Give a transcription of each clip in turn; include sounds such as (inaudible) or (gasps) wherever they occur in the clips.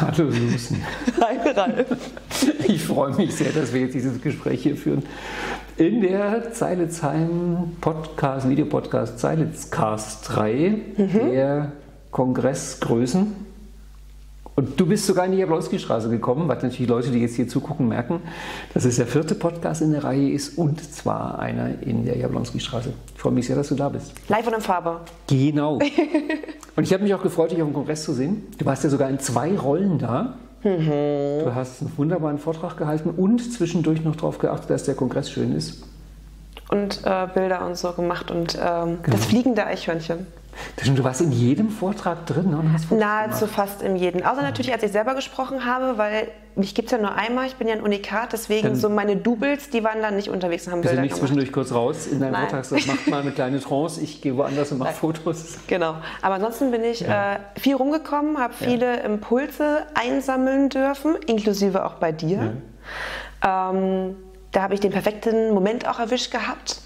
Hallo Susan. Hi Ralf. Ich freue mich sehr, dass wir jetzt dieses Gespräch hier führen. In der Zeilitzheim Podcast, Videopodcast Zeilitzcast 3, der Kongressgrößen. Und du bist sogar in die Jablonski-Straße gekommen, was natürlich Leute, die jetzt hier zugucken, merken, dass es der vierte Podcast in der Reihe ist und zwar einer in der Jablonski-Straße. Ich freue mich sehr, dass du da bist. Live und in Farbe. Genau. (laughs) Und ich habe mich auch gefreut, dich auf dem Kongress zu sehen. Du warst ja sogar in zwei Rollen da. Du hast einen wunderbaren Vortrag gehalten und zwischendurch noch darauf geachtet, dass der Kongress schön ist. Und äh, Bilder und so gemacht und ähm, das fliegende Eichhörnchen. Du warst in jedem Vortrag drin ne, und hast Fotos Nahezu gemacht. fast in jedem. Außer natürlich, als ich selber gesprochen habe, weil mich gibt es ja nur einmal. Ich bin ja ein Unikat, deswegen Dann- so meine Doubles, die waren dann nicht unterwegs und haben Bilder nicht gemacht. zwischendurch kurz raus in deinem Nein. Vortrag, sagst, mach mal eine kleine Trance, ich gehe woanders und mache. Fotos. Genau. Aber ansonsten bin ich Ja. äh, viel rumgekommen, habe viele Impulse einsammeln dürfen, inklusive auch bei dir. Ähm, da habe ich den perfekten Moment auch erwischt gehabt.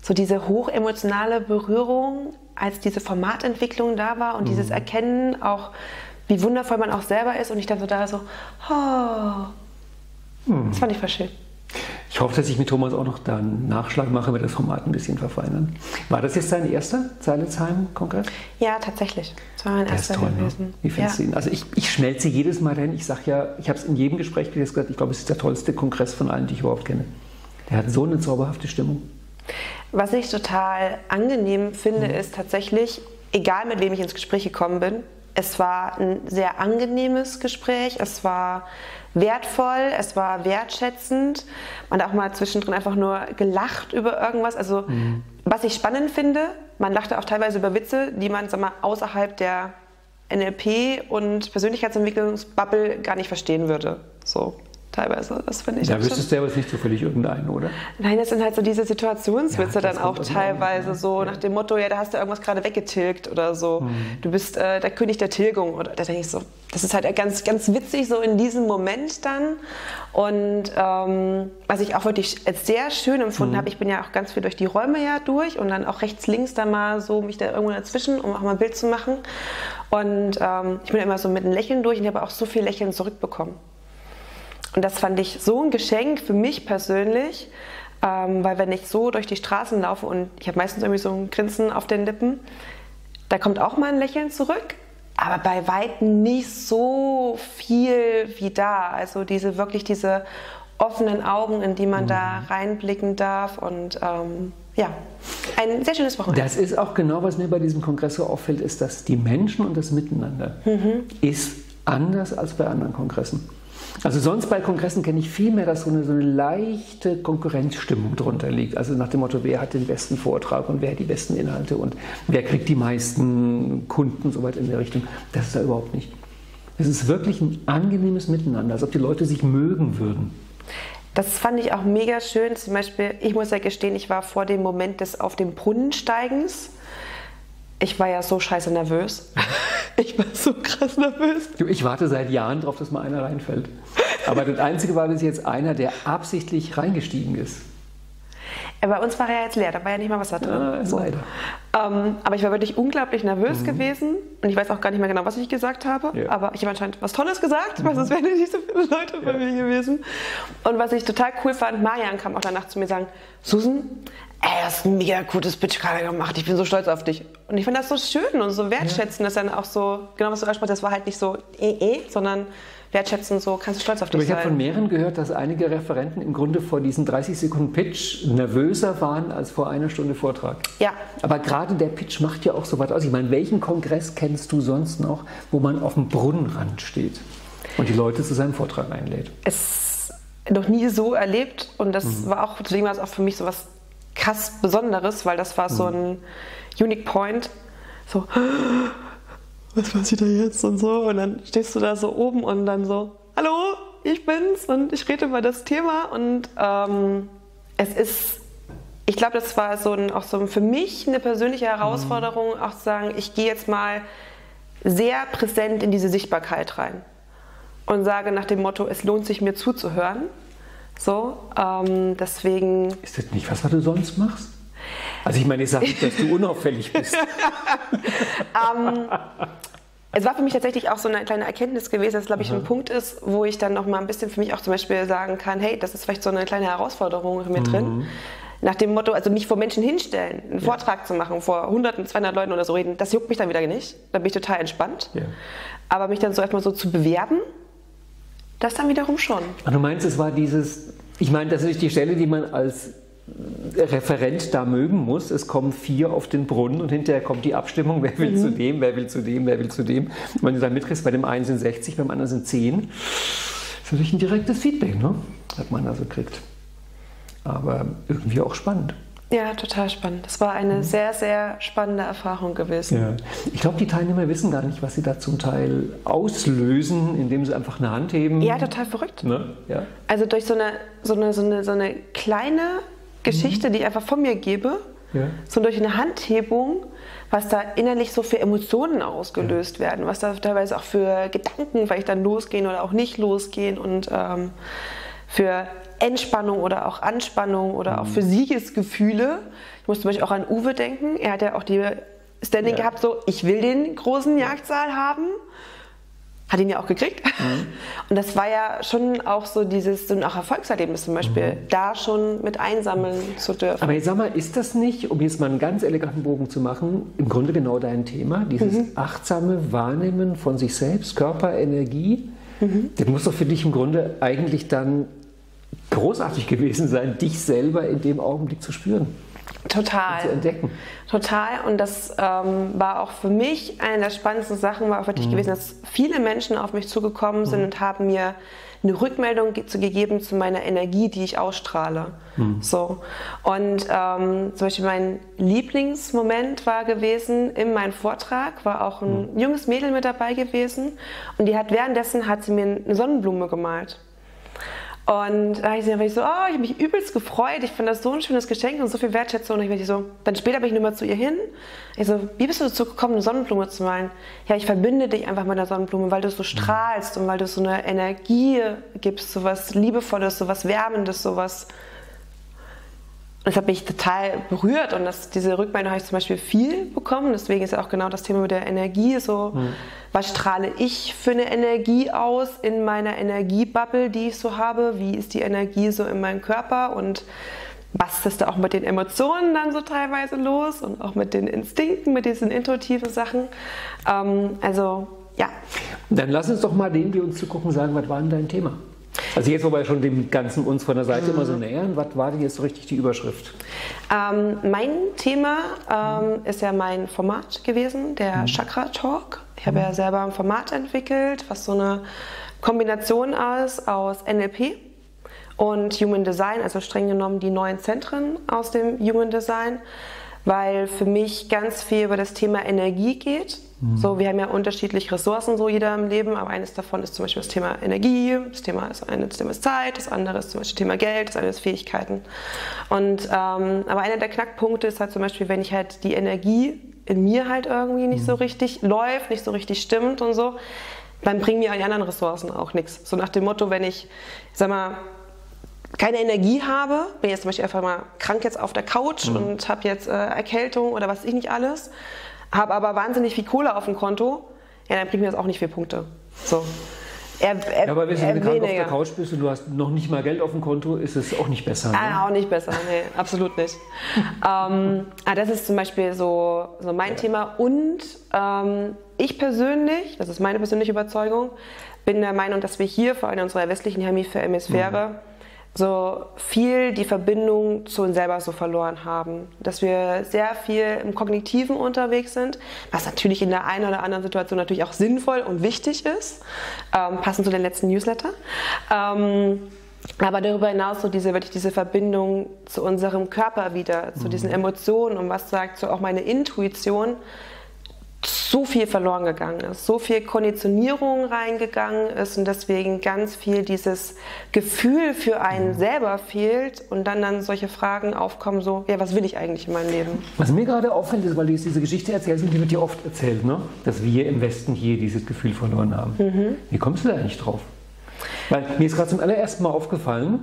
So diese hochemotionale Berührung, als diese Formatentwicklung da war und dieses Erkennen auch, wie wundervoll man auch selber ist. Und ich dann so da so, oh. Das fand ich voll schön. Ich hoffe, dass ich mit Thomas auch noch da einen Nachschlag mache, wir das Format ein bisschen verfeinern. War das jetzt dein erster Zeilitzheim-Kongress? Ja, tatsächlich. Das war mein erster toll, ne? gewesen. Wie findest ja. du ihn? Also ich, ich schmelze jedes Mal dahin. Ich sage ja, ich habe es in jedem Gespräch gesagt, ich glaube, es ist der tollste Kongress von allen, die ich überhaupt kenne. Der hat so eine zauberhafte Stimmung. Was ich total angenehm finde, ist tatsächlich, egal mit wem ich ins Gespräch gekommen bin, es war ein sehr angenehmes Gespräch, es war wertvoll, es war wertschätzend. Man hat auch mal zwischendrin einfach nur gelacht über irgendwas. Also, was ich spannend finde, man lachte auch teilweise über Witze, die man sag mal, außerhalb der NLP und Persönlichkeitsentwicklungsbubble gar nicht verstehen würde. So, teilweise. Das finde ich Da wüsstest du ja aber nicht zufällig irgendeinen, oder? Nein, das sind halt so diese Situationswitze Ja, dann auch teilweise ja. so nach dem Motto, ja, da hast du irgendwas gerade weggetilgt oder so. Mhm. Du bist äh, der König der Tilgung oder da denke ich so. Das ist halt ganz, ganz witzig so in diesem Moment dann. Und ähm, was ich auch wirklich als sehr schön Mhm. empfunden habe, ich bin ja auch ganz viel durch die Räume ja durch und dann auch rechts, links da mal so mich da irgendwo dazwischen, um auch mal ein Bild zu machen. Und ähm, ich bin immer so mit einem Lächeln durch und ich habe auch so viel Lächeln zurückbekommen. Und das fand ich so ein Geschenk für mich persönlich, ähm, weil wenn ich so durch die Straßen laufe und ich habe meistens irgendwie so ein Grinsen auf den Lippen, da kommt auch mal ein Lächeln zurück, aber bei weitem nicht so viel wie da. Also diese wirklich diese offenen Augen, in die man da reinblicken darf und ähm, ja, ein sehr schönes Wochenende. Das ist auch genau, was mir bei diesem Kongress so auffällt, ist, dass die Menschen und das Miteinander ist anders als bei anderen Kongressen. Also sonst bei Kongressen kenne ich viel mehr, dass so eine, so eine leichte Konkurrenzstimmung drunter liegt. Also nach dem Motto, wer hat den besten Vortrag und wer hat die besten Inhalte und wer kriegt die meisten Kunden, so weit in der Richtung. Das ist da überhaupt nicht. Es ist wirklich ein angenehmes Miteinander, als ob die Leute sich mögen würden. Das fand ich auch mega schön. Zum Beispiel, ich muss ja gestehen, ich war vor dem Moment des auf dem Brunnen steigens. Ich war ja so scheiße nervös. (laughs) Ich war so krass nervös. Du, Ich warte seit Jahren darauf, dass mal einer reinfällt. Aber das Einzige war bis jetzt einer, der absichtlich reingestiegen ist. Bei uns war er ja jetzt leer, da war ja nicht mal Wasser drin. Ah, So. leider. Ähm, aber ich war wirklich unglaublich nervös gewesen und ich weiß auch gar nicht mehr genau, was ich gesagt habe. Ja. Aber ich habe anscheinend was Tolles gesagt, weil sonst wären ja nicht so viele Leute bei Ja. mir gewesen. Und was ich total cool fand, Marian kam auch danach zu mir sagen, Susan, ey, du hast ein mega gutes Pitch gerade gemacht, ich bin so stolz auf dich. Und ich fand das so schön und so wertschätzend, dass dann auch so, genau was du ansprachst, das war halt nicht so eh, eh, sondern wertschätzend so, kannst du stolz auf dich Aber ich habe von sein. mehreren gehört, dass einige Referenten im Grunde vor diesen 30 Sekunden Pitch nervöser waren als vor einer Stunde Vortrag. Ja, Aber gerade der Pitch macht ja auch so was aus. Ich meine, welchen Kongress kennst du sonst noch, wo man auf dem Brunnenrand steht und die Leute zu seinem Vortrag einlädt? es noch nie so erlebt und das war auch, deswegen war es auch für mich so was krass Besonderes, weil das war so ein Unique Point. So, was passiert da jetzt und so und dann stehst du da so oben und dann so, hallo, ich bin's und ich rede über das Thema und ähm, es ist, ich glaube, das war so ein, auch so für mich eine persönliche Herausforderung, auch zu sagen, ich gehe jetzt mal sehr präsent in diese Sichtbarkeit rein und sage nach dem Motto, es lohnt sich mir zuzuhören. So, ähm, deswegen, Ist das nicht was, was du sonst machst? Also ich meine, ich sage nicht, dass du unauffällig bist. (laughs) ähm, Es war für mich tatsächlich auch so eine kleine Erkenntnis gewesen, dass glaube ich Aha. ein Punkt ist, wo ich dann noch mal ein bisschen für mich auch zum Beispiel sagen kann, hey, das ist vielleicht so eine kleine Herausforderung mit mhm. drin. Nach dem Motto, also mich vor Menschen hinstellen, einen ja. Vortrag zu machen, vor hunderten, 200 Leuten oder so reden, das juckt mich dann wieder nicht. Da bin ich total entspannt. Ja. Aber mich dann so erstmal so zu bewerben, das dann wiederum schon. Und du meinst, es war dieses, ich meine, das ist die Stelle, die man als Referent da mögen muss. Es kommen vier auf den Brunnen und hinterher kommt die Abstimmung, wer will mhm. zu dem, wer will zu dem, wer will zu dem. Wenn du dann mitkriegst, bei dem einen sind 60, beim anderen sind 10. Das ist natürlich ein direktes Feedback, ne? hat man also kriegt. Aber irgendwie auch spannend. Ja, total spannend. Das war eine mhm. sehr, sehr spannende Erfahrung gewesen. Ja. Ich glaube, die Teilnehmer wissen gar nicht, was sie da zum Teil auslösen, indem sie einfach eine Hand heben. Ja, total verrückt. Ne? Ja. Also durch so eine, so, eine, so, eine, so eine kleine Geschichte, mhm. die ich einfach von mir gebe, ja. so durch eine Handhebung, was da innerlich so für Emotionen ausgelöst ja. werden, was da teilweise auch für Gedanken vielleicht dann losgehen oder auch nicht losgehen und ähm, für Entspannung oder auch Anspannung oder mhm. auch für Siegesgefühle. Ich muss zum Beispiel auch an Uwe denken. Er hat ja auch die Standing ja. gehabt, so ich will den großen Jagdsaal haben. Hat ihn ja auch gekriegt. Mhm. Und das war ja schon auch so dieses, so auch Erfolgserlebnis zum Beispiel, mhm. da schon mit einsammeln zu dürfen. Aber jetzt sag mal, ist das nicht, um jetzt mal einen ganz eleganten Bogen zu machen, im Grunde genau dein Thema, dieses mhm. achtsame Wahrnehmen von sich selbst, Körper, Energie? Mhm. Das muss doch für dich im Grunde eigentlich dann großartig gewesen sein, dich selber in dem Augenblick zu spüren. Total. Zu entdecken. Total. Und das ähm, war auch für mich eine der spannendsten Sachen, war auch wirklich mhm. gewesen, dass viele Menschen auf mich zugekommen sind mhm. und haben mir eine Rückmeldung ge gegeben zu meiner Energie, die ich ausstrahle. Mhm. So. Und ähm, zum Beispiel mein Lieblingsmoment war gewesen in meinem Vortrag, war auch ein mhm. junges Mädel mit dabei gewesen und die hat währenddessen hat sie mir eine Sonnenblume gemalt. Und da habe ich so, oh, ich habe mich übelst gefreut. Ich fand das so ein schönes Geschenk und so viel Wertschätzung. Und ich so, dann später bin ich nochmal zu ihr hin. Ich so, wie bist du dazu gekommen, eine Sonnenblume zu malen? Ja, ich verbinde dich einfach mit der Sonnenblume, weil du so strahlst und weil du so eine Energie gibst, so was Liebevolles, so was Wärmendes, so was das hat mich total berührt und das, diese Rückmeldung habe ich zum Beispiel viel bekommen. Deswegen ist ja auch genau das Thema mit der Energie so. Mhm. Was strahle ich für eine Energie aus in meiner Energiebubble, die ich so habe? Wie ist die Energie so in meinem Körper? Und was ist da auch mit den Emotionen dann so teilweise los? Und auch mit den Instinkten, mit diesen intuitiven Sachen? Ähm, also, ja. Dann lass uns doch mal denen, die uns zugucken, sagen, was war denn dein Thema? Also jetzt, wo wir schon dem Ganzen uns von der Seite mhm. immer so nähern, was war denn jetzt so richtig die Überschrift? Ähm, mein Thema ähm, ist ja mein Format gewesen, der mhm. Chakra Talk. Ich habe mhm. ja selber ein Format entwickelt, was so eine Kombination ist aus NLP und Human Design, also streng genommen die neuen Zentren aus dem Human Design weil für mich ganz viel über das Thema Energie geht. Mhm. So, wir haben ja unterschiedliche Ressourcen, so jeder im Leben, aber eines davon ist zum Beispiel das Thema Energie, das Thema ist, eine, das Thema ist Zeit, das andere ist zum Beispiel Thema Geld, das andere ist Fähigkeiten. Und, ähm, aber einer der Knackpunkte ist halt zum Beispiel, wenn ich halt die Energie in mir halt irgendwie nicht mhm. so richtig läuft, nicht so richtig stimmt und so, dann bringen mir die anderen Ressourcen auch nichts. So nach dem Motto, wenn ich, ich sag mal, keine Energie habe, bin jetzt zum Beispiel einfach mal krank jetzt auf der Couch mhm. und habe jetzt äh, Erkältung oder was ich nicht alles, habe aber wahnsinnig viel Kohle auf dem Konto, ja, dann bringt mir das auch nicht viele Punkte. So. Er, er, ja, aber wenn du krank auf der Couch bist und du hast noch nicht mal Geld auf dem Konto, ist es auch nicht besser. Ne? Ah, auch nicht besser, nee, (laughs) absolut nicht. ähm, ah, das ist zum Beispiel so, so mein ja. Thema. Und ähm, ich persönlich, das ist meine persönliche Überzeugung, bin der Meinung, dass wir hier, vor allem in unserer westlichen Hemisphäre, mhm so viel die Verbindung zu uns selber so verloren haben. Dass wir sehr viel im Kognitiven unterwegs sind, was natürlich in der einen oder anderen Situation natürlich auch sinnvoll und wichtig ist, ähm, passend zu den letzten Newsletter. Ähm, aber darüber hinaus so diese, wirklich diese Verbindung zu unserem Körper wieder, zu diesen mhm. Emotionen und was sagt so auch meine Intuition, so viel verloren gegangen ist, so viel Konditionierung reingegangen ist und deswegen ganz viel dieses Gefühl für einen mhm. selber fehlt und dann dann solche Fragen aufkommen, so, ja, was will ich eigentlich in meinem Leben? Was mir gerade auffällt, ist, weil du jetzt diese Geschichte erzählst, die wird dir oft erzählt, ne? dass wir im Westen hier dieses Gefühl verloren haben. Mhm. Wie kommst du da eigentlich drauf? Weil mir ist gerade zum allerersten Mal aufgefallen,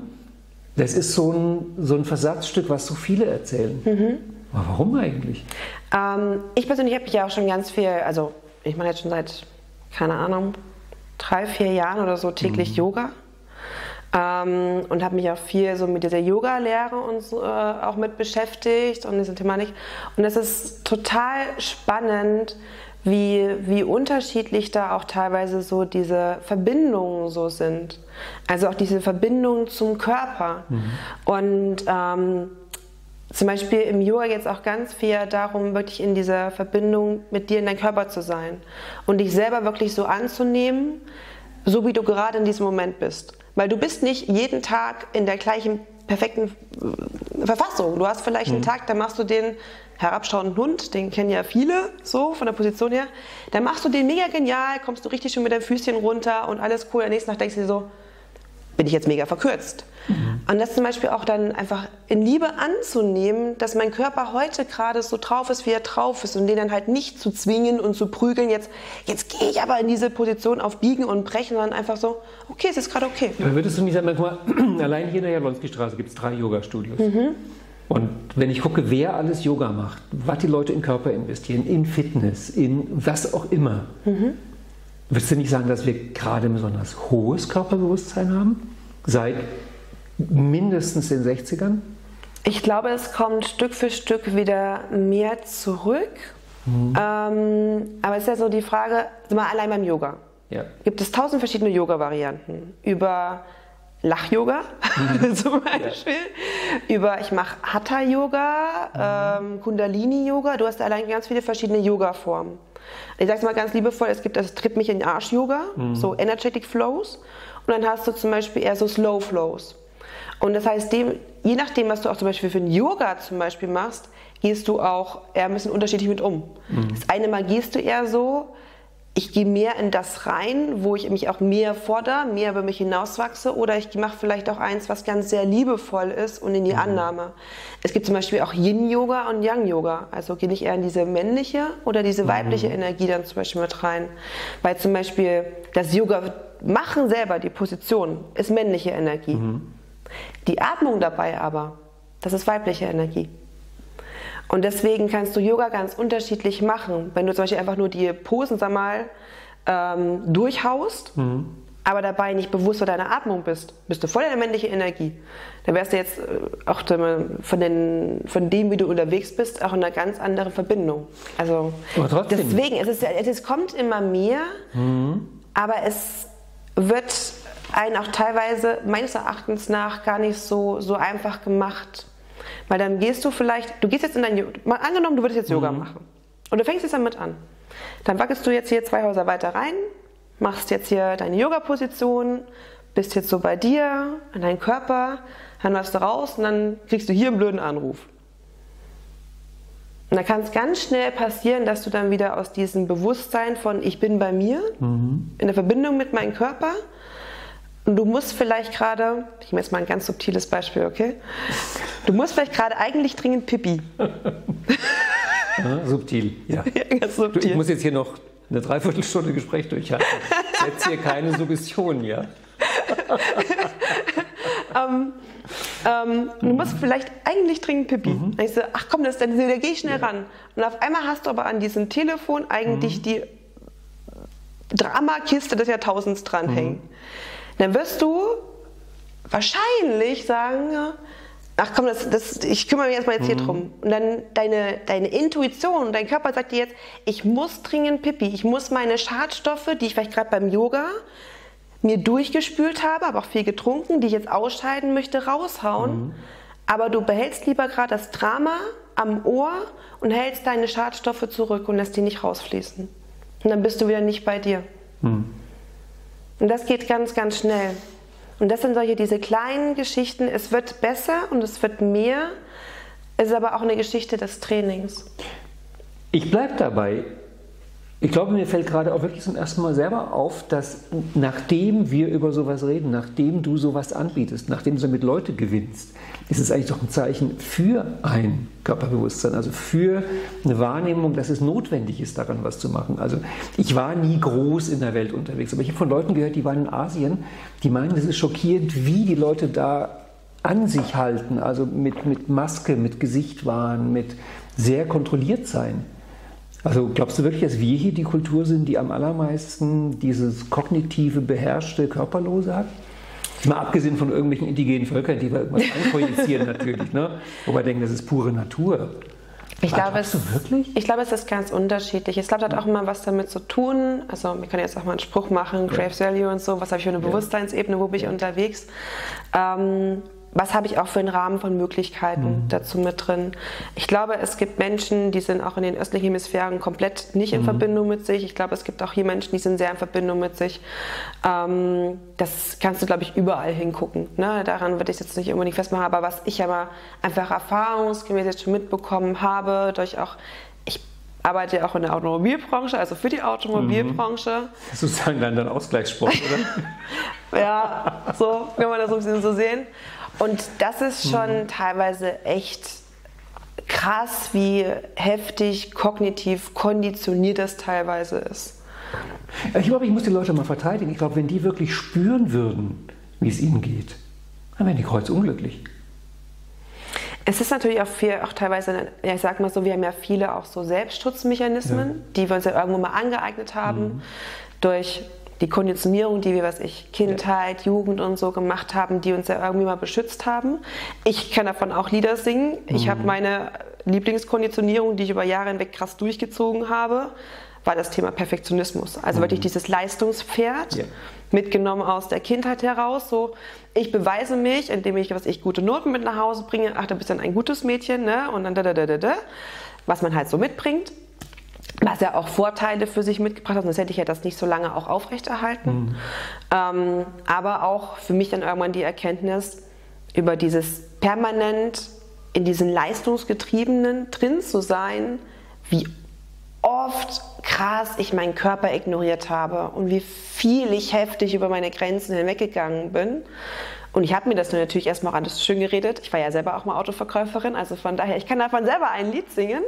das ist so ein, so ein Versatzstück, was so viele erzählen. Mhm. Aber warum eigentlich? Ähm, ich persönlich habe ja auch schon ganz viel, also ich mache jetzt schon seit keine Ahnung, drei, vier Jahren oder so täglich mhm. Yoga. Ähm, und habe mich auch viel so mit dieser Yoga-Lehre und so, äh, auch mit beschäftigt und diese Thematik. Und es ist total spannend, wie, wie unterschiedlich da auch teilweise so diese Verbindungen so sind. Also auch diese Verbindungen zum Körper. Mhm. Und ähm, zum Beispiel im Yoga geht es auch ganz viel darum, wirklich in dieser Verbindung mit dir in deinem Körper zu sein und dich selber wirklich so anzunehmen, so wie du gerade in diesem Moment bist. Weil du bist nicht jeden Tag in der gleichen perfekten äh, Verfassung. Du hast vielleicht mhm. einen Tag, da machst du den herabschauenden Hund, den kennen ja viele so von der Position her. Dann machst du den mega genial, kommst du richtig schön mit deinem Füßchen runter und alles cool. Am nächsten Tag denkst du dir so, bin ich jetzt mega verkürzt. Mhm. Und das zum Beispiel auch dann einfach in Liebe anzunehmen, dass mein Körper heute gerade so drauf ist, wie er drauf ist und den dann halt nicht zu zwingen und zu prügeln, jetzt, jetzt gehe ich aber in diese Position auf Biegen und Brechen, sondern einfach so, okay, es ist gerade okay. Ja, würdest du nicht sagen, manchmal, (clears throat) allein hier in der Jablonski-Straße gibt es drei Yoga-Studios. Mhm. Und wenn ich gucke, wer alles Yoga macht, was die Leute in Körper investieren, in Fitness, in was auch immer, mhm. würdest du nicht sagen, dass wir gerade ein besonders hohes Körperbewusstsein haben? Seit mindestens den 60ern? Ich glaube, es kommt Stück für Stück wieder mehr zurück. Mhm. Ähm, aber es ist ja so die Frage, mal allein beim Yoga. Ja. Gibt es tausend verschiedene Yoga-Varianten. Über Lach-Yoga mhm. (laughs) zum Beispiel, ja. über ich mache Hatha-Yoga, mhm. ähm, Kundalini-Yoga. Du hast allein ganz viele verschiedene Yoga-Formen. Ich sage es mal ganz liebevoll, es gibt das Tritt mich in den Arsch-Yoga, mhm. so Energetic Flows. Und dann hast du zum Beispiel eher so Slow Flows. Und das heißt, dem, je nachdem, was du auch zum Beispiel für ein Yoga zum Beispiel machst, gehst du auch eher ein bisschen unterschiedlich mit um. Mhm. Das eine Mal gehst du eher so, ich gehe mehr in das rein, wo ich mich auch mehr fordere, mehr über mich hinauswachse, oder ich mache vielleicht auch eins, was ganz sehr liebevoll ist und in die mhm. Annahme. Es gibt zum Beispiel auch Yin-Yoga und Yang-Yoga. Also gehe ich eher in diese männliche oder diese weibliche mhm. Energie dann zum Beispiel mit rein. Weil zum Beispiel das Yoga machen selber, die Position, ist männliche Energie. Mhm. Die Atmung dabei aber, das ist weibliche Energie. Und deswegen kannst du Yoga ganz unterschiedlich machen. Wenn du zum Beispiel einfach nur die Posen, sag mal, ähm, durchhaust, mhm. aber dabei nicht bewusst für deine Atmung bist, bist du voll in der männlichen Energie. Dann wärst du jetzt äh, auch von, den, von dem, wie du unterwegs bist, auch in einer ganz anderen Verbindung. Also deswegen, es, ist, es kommt immer mehr, mhm. aber es wird einen auch teilweise meines Erachtens nach gar nicht so, so einfach gemacht. Weil dann gehst du vielleicht, du gehst jetzt in dein, mal angenommen, du würdest jetzt Yoga mhm. machen. Und du fängst jetzt damit an. Dann wackelst du jetzt hier zwei Häuser weiter rein, machst jetzt hier deine Yoga-Position, bist jetzt so bei dir, an deinem Körper, dann warst du raus und dann kriegst du hier einen blöden Anruf. Und da kann es ganz schnell passieren, dass du dann wieder aus diesem Bewusstsein von ich bin bei mir, mhm. in der Verbindung mit meinem Körper, und du musst vielleicht gerade, ich nehme jetzt mal ein ganz subtiles Beispiel, okay? Du musst vielleicht gerade eigentlich dringend Pipi. (laughs) Subtil, ja. (laughs) ja ganz subtil. Du, ich muss jetzt hier noch eine Dreiviertelstunde Gespräch durchhalten. Setz hier keine Suggestion, ja? (laughs) ähm, ähm, du musst vielleicht eigentlich dringend Pipi. Mhm. Ich so, ach komm, das, dann, dann gehe ich schnell ja. ran. Und auf einmal hast du aber an diesem Telefon eigentlich mhm. die Dramakiste des Jahrtausends dranhängen. Mhm dann wirst du wahrscheinlich sagen, ach komm, das, das, ich kümmere mich erstmal jetzt hier mhm. drum. Und dann deine, deine Intuition, dein Körper sagt dir jetzt, ich muss dringend Pipi, ich muss meine Schadstoffe, die ich vielleicht gerade beim Yoga mir durchgespült habe, aber auch viel getrunken, die ich jetzt ausscheiden möchte, raushauen. Mhm. Aber du behältst lieber gerade das Drama am Ohr und hältst deine Schadstoffe zurück und lässt die nicht rausfließen. Und dann bist du wieder nicht bei dir. Mhm. Und das geht ganz, ganz schnell. Und das sind solche, diese kleinen Geschichten. Es wird besser und es wird mehr. Es ist aber auch eine Geschichte des Trainings. Ich bleibe dabei. Ich glaube, mir fällt gerade auch wirklich zum ersten Mal selber auf, dass nachdem wir über sowas reden, nachdem du sowas anbietest, nachdem du damit Leute gewinnst, ist es eigentlich doch ein Zeichen für ein Körperbewusstsein, also für eine Wahrnehmung, dass es notwendig ist, daran was zu machen. Also ich war nie groß in der Welt unterwegs, aber ich habe von Leuten gehört, die waren in Asien, die meinen, das ist schockierend, wie die Leute da an sich halten, also mit, mit Maske, mit Gesicht waren, mit sehr kontrolliert sein. Also glaubst du wirklich, dass wir hier die Kultur sind, die am allermeisten dieses kognitive, beherrschte, körperlose hat? Mal abgesehen von irgendwelchen indigenen Völkern, die wir irgendwas (laughs) einprojizieren natürlich, ne? wobei wir denken, das ist pure Natur. Ich glaube, es, ich glaube, es ist ganz unterschiedlich. Ich glaube, das hat auch immer was damit zu tun. Also, wir können jetzt auch mal einen Spruch machen, Graves Value und so. Was habe ich für eine Bewusstseinsebene? Wo bin ich unterwegs? Ähm, was habe ich auch für einen Rahmen von Möglichkeiten mhm. dazu mit drin. Ich glaube, es gibt Menschen, die sind auch in den östlichen Hemisphären komplett nicht in mhm. Verbindung mit sich. Ich glaube, es gibt auch hier Menschen, die sind sehr in Verbindung mit sich. Ähm, das kannst du, glaube ich, überall hingucken. Ne? Daran würde ich jetzt nicht unbedingt festmachen, aber was ich aber einfach erfahrungsgemäß jetzt schon mitbekommen habe, durch auch arbeite ja auch in der Automobilbranche, also für die Automobilbranche. Mhm. Sozusagen dann dein Ausgleichssport, oder? (laughs) ja, so kann man das so ein bisschen so sehen. Und das ist schon mhm. teilweise echt krass, wie heftig kognitiv konditioniert das teilweise ist. Ich glaube, ich muss die Leute mal verteidigen. Ich glaube, wenn die wirklich spüren würden, wie es ihnen geht, dann wären die kreuzunglücklich. Es ist natürlich auch viel, auch teilweise, ja, ich sag mal so, wir haben ja viele auch so Selbstschutzmechanismen, ja. die wir uns ja irgendwo mal angeeignet haben, mhm. durch die Konditionierung, die wir, was ich, Kindheit, ja. Jugend und so gemacht haben, die uns ja irgendwie mal beschützt haben. Ich kann davon auch Lieder singen. Mhm. Ich habe meine Lieblingskonditionierung, die ich über Jahre hinweg krass durchgezogen habe, war das Thema Perfektionismus. Also mhm. wirklich dieses Leistungspferd yeah. mitgenommen aus der Kindheit heraus. So, ich beweise mich, indem ich, was ich, gute Noten mit nach Hause bringe. Ach, du bist dann ein gutes Mädchen, ne? Und dann da, da, da, da, da. Was man halt so mitbringt was ja auch Vorteile für sich mitgebracht hat, sonst hätte ich ja das nicht so lange auch aufrechterhalten. Mhm. Ähm, aber auch für mich dann irgendwann die Erkenntnis über dieses permanent in diesen Leistungsgetriebenen drin zu sein, wie oft krass ich meinen Körper ignoriert habe und wie viel ich heftig über meine Grenzen hinweggegangen bin. Und ich habe mir das natürlich erstmal alles schön geredet. Ich war ja selber auch mal Autoverkäuferin, also von daher, ich kann davon selber ein Lied singen.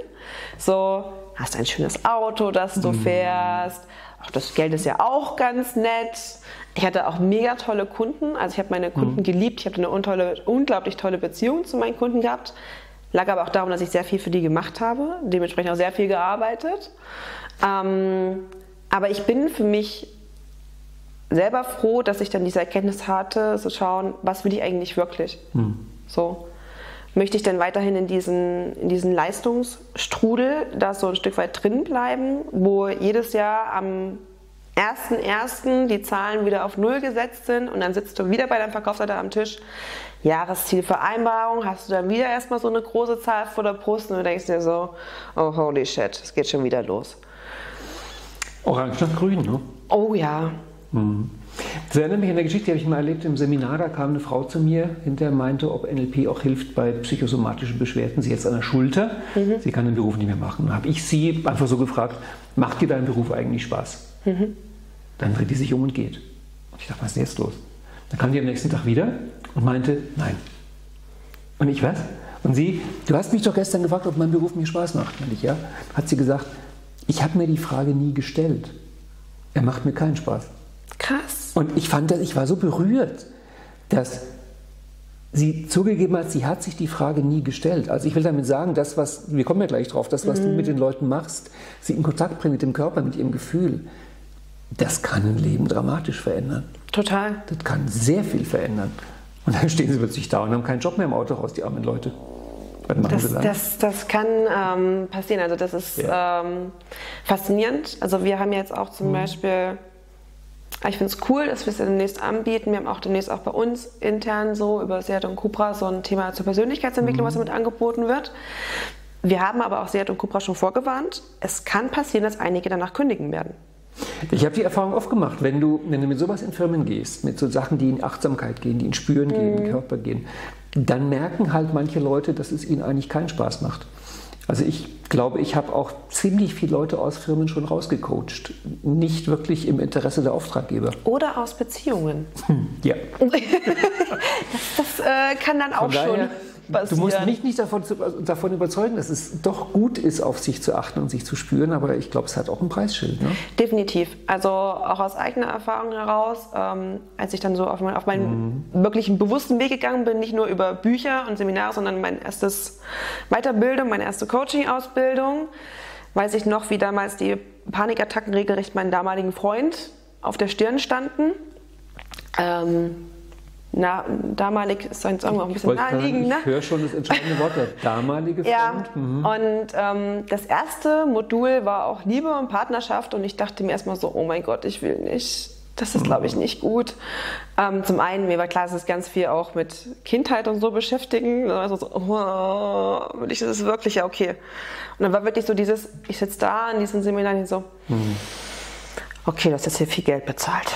So, hast ein schönes Auto, das du mhm. fährst. Auch das Geld ist ja auch ganz nett. Ich hatte auch mega tolle Kunden. Also ich habe meine Kunden mhm. geliebt. Ich habe eine untolle, unglaublich tolle Beziehung zu meinen Kunden gehabt. Lag aber auch darum, dass ich sehr viel für die gemacht habe. Dementsprechend auch sehr viel gearbeitet. Ähm, aber ich bin für mich selber froh, dass ich dann diese Erkenntnis hatte, zu schauen, was will ich eigentlich wirklich. Mhm. So möchte ich dann weiterhin in diesen, in diesen Leistungsstrudel da so ein Stück weit drin bleiben, wo jedes Jahr am 1.1. die Zahlen wieder auf Null gesetzt sind und dann sitzt du wieder bei deinem Verkaufsleiter am Tisch. Jahreszielvereinbarung, hast du dann wieder erstmal so eine große Zahl vor der Brust und du denkst dir so, oh holy shit, es geht schon wieder los. Orange nach grün, ne? Oh ja. Mhm. Das erinnert mich an eine Geschichte, die habe ich mal erlebt im Seminar. Da kam eine Frau zu mir, hinterher meinte, ob NLP auch hilft bei psychosomatischen Beschwerden. Sie jetzt an der Schulter, mhm. sie kann den Beruf nicht mehr machen. Da habe ich sie einfach so gefragt: Macht dir dein Beruf eigentlich Spaß? Mhm. Dann dreht die sich um und geht. Und ich dachte, was ist denn jetzt los? Dann kam die am nächsten Tag wieder und meinte: Nein. Und ich was? Und sie, du hast mich doch gestern gefragt, ob mein Beruf mir Spaß macht. Und ich, ja. Hat sie gesagt, ich habe mir die Frage nie gestellt. Er macht mir keinen Spaß. Krass. Und ich fand das, ich war so berührt, dass sie zugegeben hat, sie hat sich die Frage nie gestellt. Also ich will damit sagen, das, was, wir kommen ja gleich drauf, das, was mhm. du mit den Leuten machst, sie in Kontakt bringen mit dem Körper, mit ihrem Gefühl, das kann ein Leben dramatisch verändern. Total. Das kann sehr viel verändern. Und dann stehen sie plötzlich da und haben keinen Job mehr im Auto raus, die armen Leute. Das, das, das, kann ähm, passieren. Also das ist ja. ähm, faszinierend. Also wir haben jetzt auch zum mhm. Beispiel ich finde es cool, dass wir es demnächst anbieten. Wir haben auch demnächst auch bei uns intern so über Seat und Cupra so ein Thema zur Persönlichkeitsentwicklung, mhm. was damit angeboten wird. Wir haben aber auch Seat und Cupra schon vorgewarnt. Es kann passieren, dass einige danach kündigen werden. Ich habe die Erfahrung oft gemacht, wenn du, wenn du mit sowas in Firmen gehst, mit so Sachen, die in Achtsamkeit gehen, die in Spüren gehen, mhm. in den Körper gehen, dann merken halt manche Leute, dass es ihnen eigentlich keinen Spaß macht. Also ich glaube, ich habe auch ziemlich viele Leute aus Firmen schon rausgecoacht. Nicht wirklich im Interesse der Auftraggeber. Oder aus Beziehungen. Hm, ja. (laughs) das, das äh, kann dann auch daher, schon passieren. Du musst mich nicht davon, davon, überzeugen, dass es doch gut ist, auf sich zu achten und sich zu spüren, aber ich glaube, es hat auch ein Preisschild. Ne? Definitiv. Also auch aus eigener Erfahrung heraus, ähm, als ich dann so auf, mein, auf meinen mhm. wirklichen bewussten Weg gegangen bin, nicht nur über Bücher und Seminare, sondern mein erstes Weiterbildung, meine erste Coaching-Ausbildung, weiß ich noch, wie damals die Panikattacken regelrecht meinen damaligen Freund auf der Stirn standen. Ähm, na, damalig ist jetzt auch ein bisschen naheliegend. Ne? Ich höre schon das entscheidende Wort, der damalige Freund. (laughs) Ja, mhm. und ähm, das erste Modul war auch Liebe und Partnerschaft und ich dachte mir erstmal so, oh mein Gott, ich will nicht. Das ist, glaube ich, nicht gut. Ähm, zum einen, mir war klar, es ganz viel auch mit Kindheit und so beschäftigen. Also so, oh, ich, das ist wirklich ja okay. Und dann war wirklich so dieses, ich sitze da in diesen Seminaren so, mhm. okay, du hast jetzt hier viel Geld bezahlt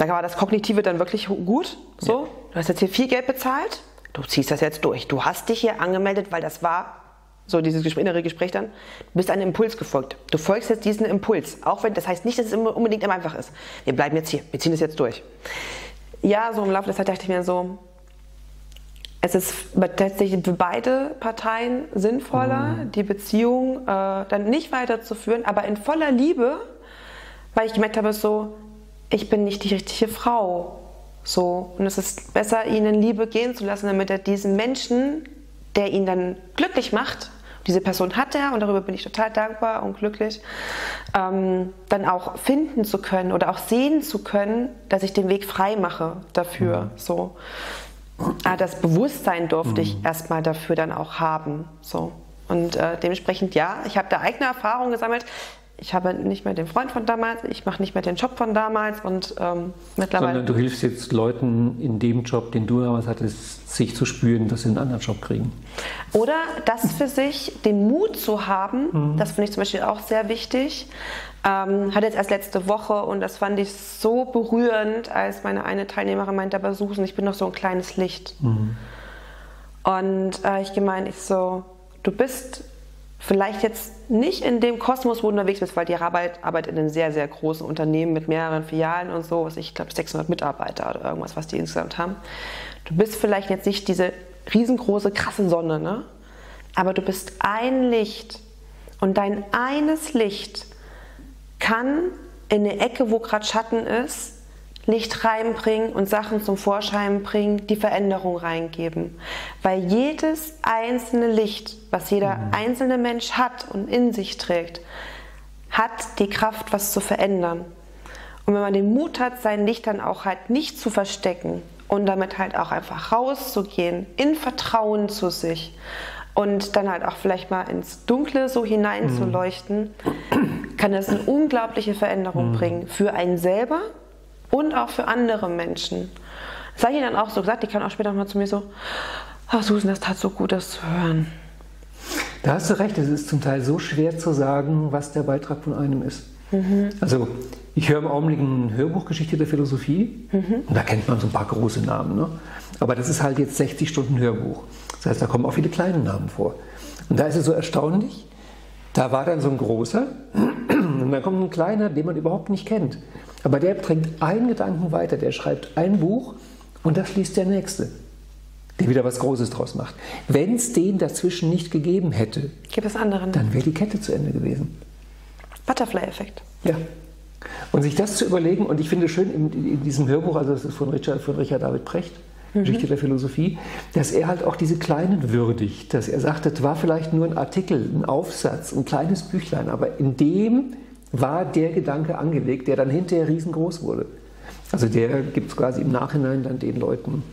da war das Kognitive dann wirklich gut. So, ja. du hast jetzt hier viel Geld bezahlt, du ziehst das jetzt durch. Du hast dich hier angemeldet, weil das war so dieses innere Gespräch dann. Du bist einem Impuls gefolgt. Du folgst jetzt diesem Impuls. Auch wenn, das heißt nicht, dass es unbedingt immer einfach ist. Wir bleiben jetzt hier, wir ziehen es jetzt durch. Ja, so im Laufe der Zeit dachte ich mir so, es ist tatsächlich für beide Parteien sinnvoller, mhm. die Beziehung äh, dann nicht weiterzuführen, aber in voller Liebe, weil ich gemerkt habe, so, ich bin nicht die richtige Frau. So. Und es ist besser, ihn in Liebe gehen zu lassen, damit er diesen Menschen, der ihn dann glücklich macht, diese Person hat er und darüber bin ich total dankbar und glücklich, ähm, dann auch finden zu können oder auch sehen zu können, dass ich den Weg frei mache dafür. Mhm. So. Ah, das Bewusstsein durfte mhm. ich erstmal dafür dann auch haben. So. Und äh, dementsprechend ja, ich habe da eigene Erfahrungen gesammelt ich habe nicht mehr den Freund von damals, ich mache nicht mehr den Job von damals und ähm, mittlerweile. Sondern du hilfst jetzt Leuten in dem Job, den du damals hattest, sich zu spüren, dass sie einen anderen Job kriegen. Oder das für sich, den Mut zu haben, mhm. das finde ich zum Beispiel auch sehr wichtig. Ähm, hatte jetzt erst letzte Woche und das fand ich so berührend, als meine eine Teilnehmerin meinte, aber Susan, ich bin noch so ein kleines Licht. Mhm. Und äh, ich gemeint, ich so, du bist vielleicht jetzt nicht in dem Kosmos, wo du unterwegs bist, weil die Arbeit arbeitet in einem sehr, sehr großen Unternehmen mit mehreren Filialen und so, was ich glaube 600 Mitarbeiter oder irgendwas, was die insgesamt haben. Du bist vielleicht jetzt nicht diese riesengroße, krasse Sonne, ne? aber du bist ein Licht und dein eines Licht kann in eine Ecke, wo gerade Schatten ist, Licht reinbringen und Sachen zum Vorschein bringen, die Veränderung reingeben. Weil jedes einzelne Licht, was jeder mhm. einzelne Mensch hat und in sich trägt, hat die Kraft, was zu verändern. Und wenn man den Mut hat, sein Licht dann auch halt nicht zu verstecken und damit halt auch einfach rauszugehen, in Vertrauen zu sich und dann halt auch vielleicht mal ins Dunkle so hineinzuleuchten, mhm. kann das eine unglaubliche Veränderung mhm. bringen für einen selber und auch für andere Menschen. Das habe ich ihnen dann auch so gesagt, die kann auch später mal zu mir so, oh Susan, das tat so gut, das zu hören. Da hast du recht, es ist zum Teil so schwer zu sagen, was der Beitrag von einem ist. Mhm. Also ich höre im Augenblick eine Hörbuchgeschichte der Philosophie mhm. und da kennt man so ein paar große Namen. Ne? Aber das ist halt jetzt 60 Stunden Hörbuch. Das heißt, da kommen auch viele kleine Namen vor. Und da ist es so erstaunlich, da war dann so ein großer (clears throat) und dann kommt ein kleiner, den man überhaupt nicht kennt. Aber der bringt einen Gedanken weiter, der schreibt ein Buch und das liest der Nächste, der wieder was Großes draus macht. Wenn es den dazwischen nicht gegeben hätte, Gibt es anderen. dann wäre die Kette zu Ende gewesen. Butterfly-Effekt. Ja. Und sich das zu überlegen, und ich finde schön in, in diesem Hörbuch, also das ist von Richard, von Richard David Precht, mhm. Geschichte der Philosophie, dass er halt auch diese Kleinen würdigt, dass er sagt, das war vielleicht nur ein Artikel, ein Aufsatz, ein kleines Büchlein, aber in dem war der Gedanke angelegt, der dann hinterher riesengroß wurde. Also der gibt es quasi im Nachhinein dann den Leuten,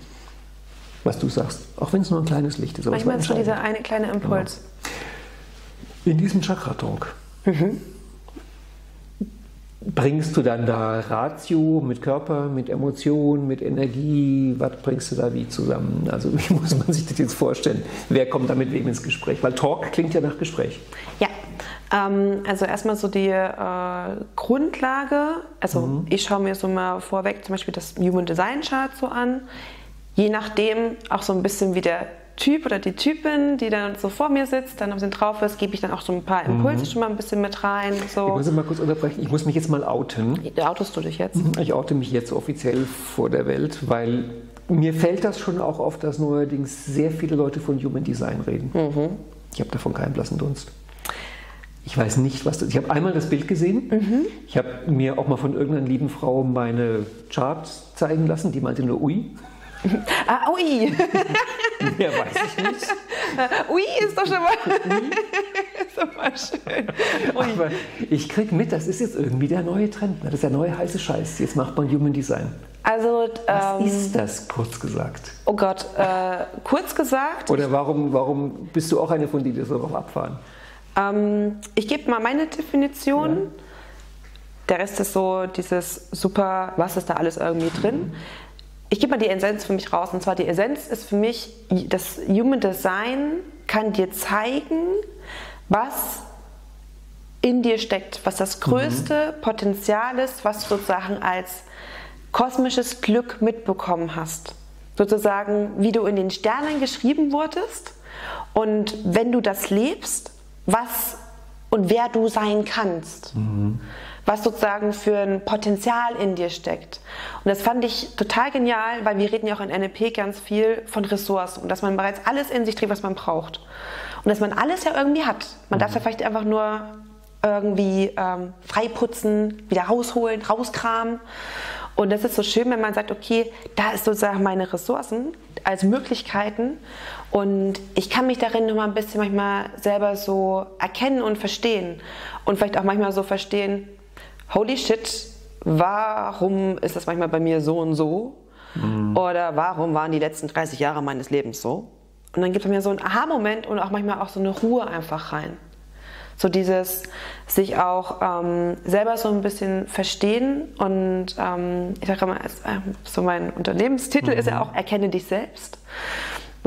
was du sagst, auch wenn es nur ein kleines Licht ist. Manchmal ist so dieser eine kleine Impuls. Genau. In diesem Chakra-Talk mhm. bringst du dann da Ratio mit Körper, mit Emotion, mit Energie, was bringst du da wie zusammen? Also (laughs) wie muss man sich das jetzt vorstellen? Wer kommt da mit wem ins Gespräch? Weil Talk klingt ja nach Gespräch. Ja, ähm, also erstmal so die äh, Grundlage. Also mhm. ich schaue mir so mal vorweg zum Beispiel das Human Design Chart so an. Je nachdem auch so ein bisschen wie der Typ oder die Typin, die dann so vor mir sitzt, dann auf den drauf ist, gebe ich dann auch so ein paar Impulse mhm. schon mal ein bisschen mit rein. So. Ich muss mal kurz unterbrechen, ich muss mich jetzt mal outen. Outest du dich jetzt? Mhm, ich oute mich jetzt offiziell vor der Welt, weil mir fällt das schon auch auf, dass neuerdings sehr viele Leute von Human Design reden. Mhm. Ich habe davon keinen blassen Dunst. Ich weiß nicht, was das ist. Ich habe einmal das Bild gesehen. Mhm. Ich habe mir auch mal von irgendeiner lieben Frau meine Charts zeigen lassen. Die meinte nur Ui. (laughs) Ah, Ui. (laughs) Mehr weiß ich nicht. (laughs) Ui ist doch schon mal. Super schön. Aber ich kriege mit, das ist jetzt irgendwie der neue Trend. Das ist der neue heiße Scheiß. Jetzt macht man Human Design. Also, Was ähm, ist das, kurz gesagt? oh Gott, äh, kurz gesagt, Oder warum, warum bist du auch eine von denen, die so drauf abfahren? Ähm, ich gebe mal meine Definition. Der Rest ist so dieses super, was ist da alles irgendwie drin. Ich gebe mal die Essenz für mich raus. Und zwar die Essenz ist für mich, das Human Design kann dir zeigen, was in dir steckt, was das größte Potenzial ist, was du sozusagen als kosmisches Glück mitbekommen hast. Sozusagen, wie du in den Sternen geschrieben wurdest und wenn du das lebst, was und wer du sein kannst. Was sozusagen für ein Potenzial in dir steckt. Und das fand ich total genial, weil wir reden ja auch in NLP ganz viel von Ressourcen und dass man bereits alles in sich trägt, was man braucht. Und dass man alles ja irgendwie hat. Man darf ja vielleicht einfach nur irgendwie ähm, freiputzen, wieder rausholen, rauskramen. Und das ist so schön, wenn man sagt, okay, da ist sozusagen meine Ressourcen als Möglichkeiten und ich kann mich darin nochmal ein bisschen manchmal selber so erkennen und verstehen und vielleicht auch manchmal so verstehen, holy shit, warum ist das manchmal bei mir so und so? Oder warum waren die letzten 30 Jahre meines Lebens so? Und dann gibt es mir so einen Aha-Moment und auch manchmal auch so eine Ruhe einfach rein. So dieses sich auch ähm, selber so ein bisschen verstehen und ähm, ich sage mal, es, ähm, so mein Unternehmenstitel ist ja auch Erkenne dich selbst.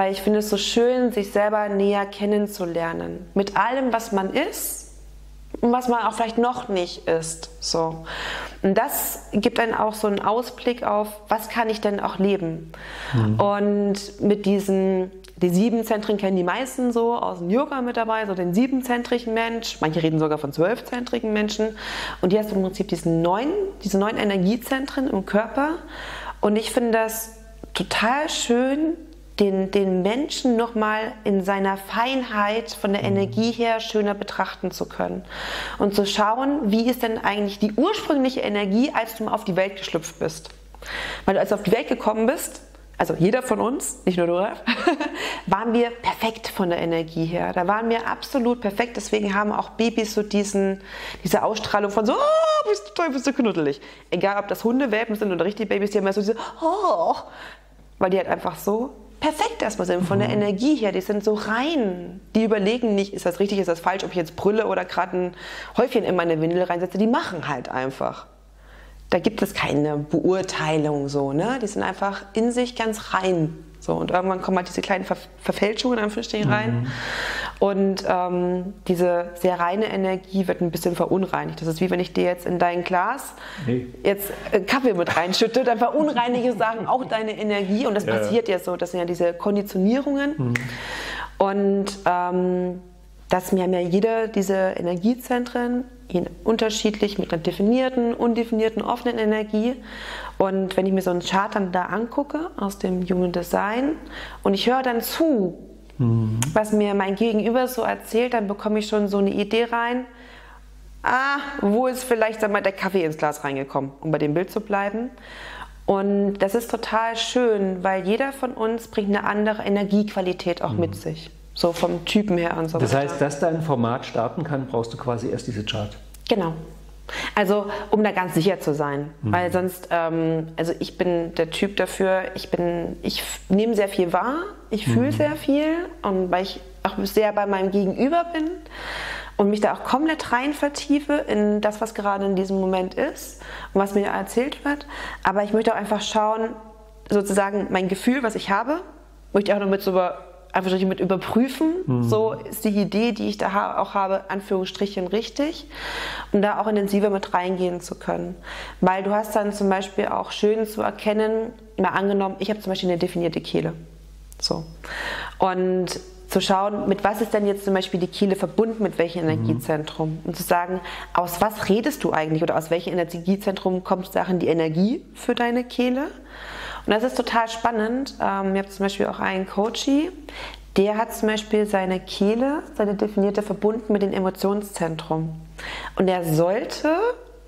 Weil ich finde es so schön, sich selber näher kennenzulernen. Mit allem, was man ist und was man auch vielleicht noch nicht ist. So. Und das gibt dann auch so einen Ausblick auf, was kann ich denn auch leben. Und mit diesen, die sieben Zentren kennen die meisten so aus dem Yoga mit dabei, so den siebenzentrigen Mensch. Manche reden sogar von zwölfzentrigen Menschen. Und hier hast du im Prinzip diesen neun, diese neun Energiezentren im Körper. Und ich finde das total schön, den, den Menschen nochmal in seiner Feinheit von der Energie her schöner betrachten zu können. Und zu schauen, wie ist denn eigentlich die ursprüngliche Energie, als du mal auf die Welt geschlüpft bist. Weil du als du auf die Welt gekommen bist, also jeder von uns, nicht nur du, (laughs) waren wir perfekt von der Energie her. Da waren wir absolut perfekt. Deswegen haben auch Babys so diesen, diese Ausstrahlung von so, oh, bist du toll, bist du knuddelig. Egal, ob das Hundewelpen sind oder richtige Babys, die haben ja so diese, oh, weil die halt einfach so perfekt erstmal sind von der Energie her. Die sind so rein. Die überlegen nicht, ist das richtig, ist das falsch, ob ich jetzt brülle oder gerade ein Häufchen in meine Windel reinsetze. Die machen halt einfach. Da gibt es keine Beurteilung so, ne? Die sind einfach in sich ganz rein. So, und irgendwann kommen halt diese kleinen Ver Verfälschungen in Anführungsstrichen rein. Und ähm, diese sehr reine Energie wird ein bisschen verunreinigt. Das ist wie wenn ich dir jetzt in dein Glas Nee. jetzt äh, Kaffee mit reinschütte, dann verunreinige Sachen auch deine Energie. Und das Ja. passiert ja so. Das sind ja diese Konditionierungen. Und ähm, dass mir haben ja jeder diese Energiezentren unterschiedlich mit einer definierten, undefinierten, offenen Energie. Und wenn ich mir so einen Chart dann da angucke aus dem Human Design und ich höre dann zu, was mir mein Gegenüber so erzählt, dann bekomme ich schon so eine Idee rein. Ah, wo ist vielleicht sag mal, der Kaffee ins Glas reingekommen, um bei dem Bild zu bleiben. Und das ist total schön, weil jeder von uns bringt eine andere Energiequalität auch mit sich. So vom Typen her und so Das weiter. heißt, dass dein Format starten kann, brauchst du quasi erst diese Chart. Genau. Also, um da ganz sicher zu sein. Weil sonst, ähm, also ich bin der Typ dafür, ich bin, ich nehme sehr viel wahr, ich fühle sehr viel und weil ich auch sehr bei meinem Gegenüber bin und mich da auch komplett rein vertiefe in das, was gerade in diesem Moment ist und was mir erzählt wird. Aber ich möchte auch einfach schauen, sozusagen mein Gefühl, was ich habe, möchte ich auch noch mit so über, einfach mit überprüfen. So ist die Idee, die ich da auch habe, Anführungsstrichen richtig, um da auch intensiver mit reingehen zu können. Weil du hast dann zum Beispiel auch schön zu erkennen, mal angenommen, ich habe zum Beispiel eine definierte Kehle. So. Und zu schauen, mit was ist denn jetzt zum Beispiel die Kehle verbunden, mit welchem Energiezentrum. Und zu sagen, aus was redest du eigentlich oder aus welchem Energiezentrum kommt Sachen die Energie für deine Kehle. Und das ist total spannend. Ähm, ich habe zum Beispiel auch einen Coachie, der hat zum Beispiel seine Kehle, seine definierte, verbunden mit dem Emotionszentrum. Und er sollte,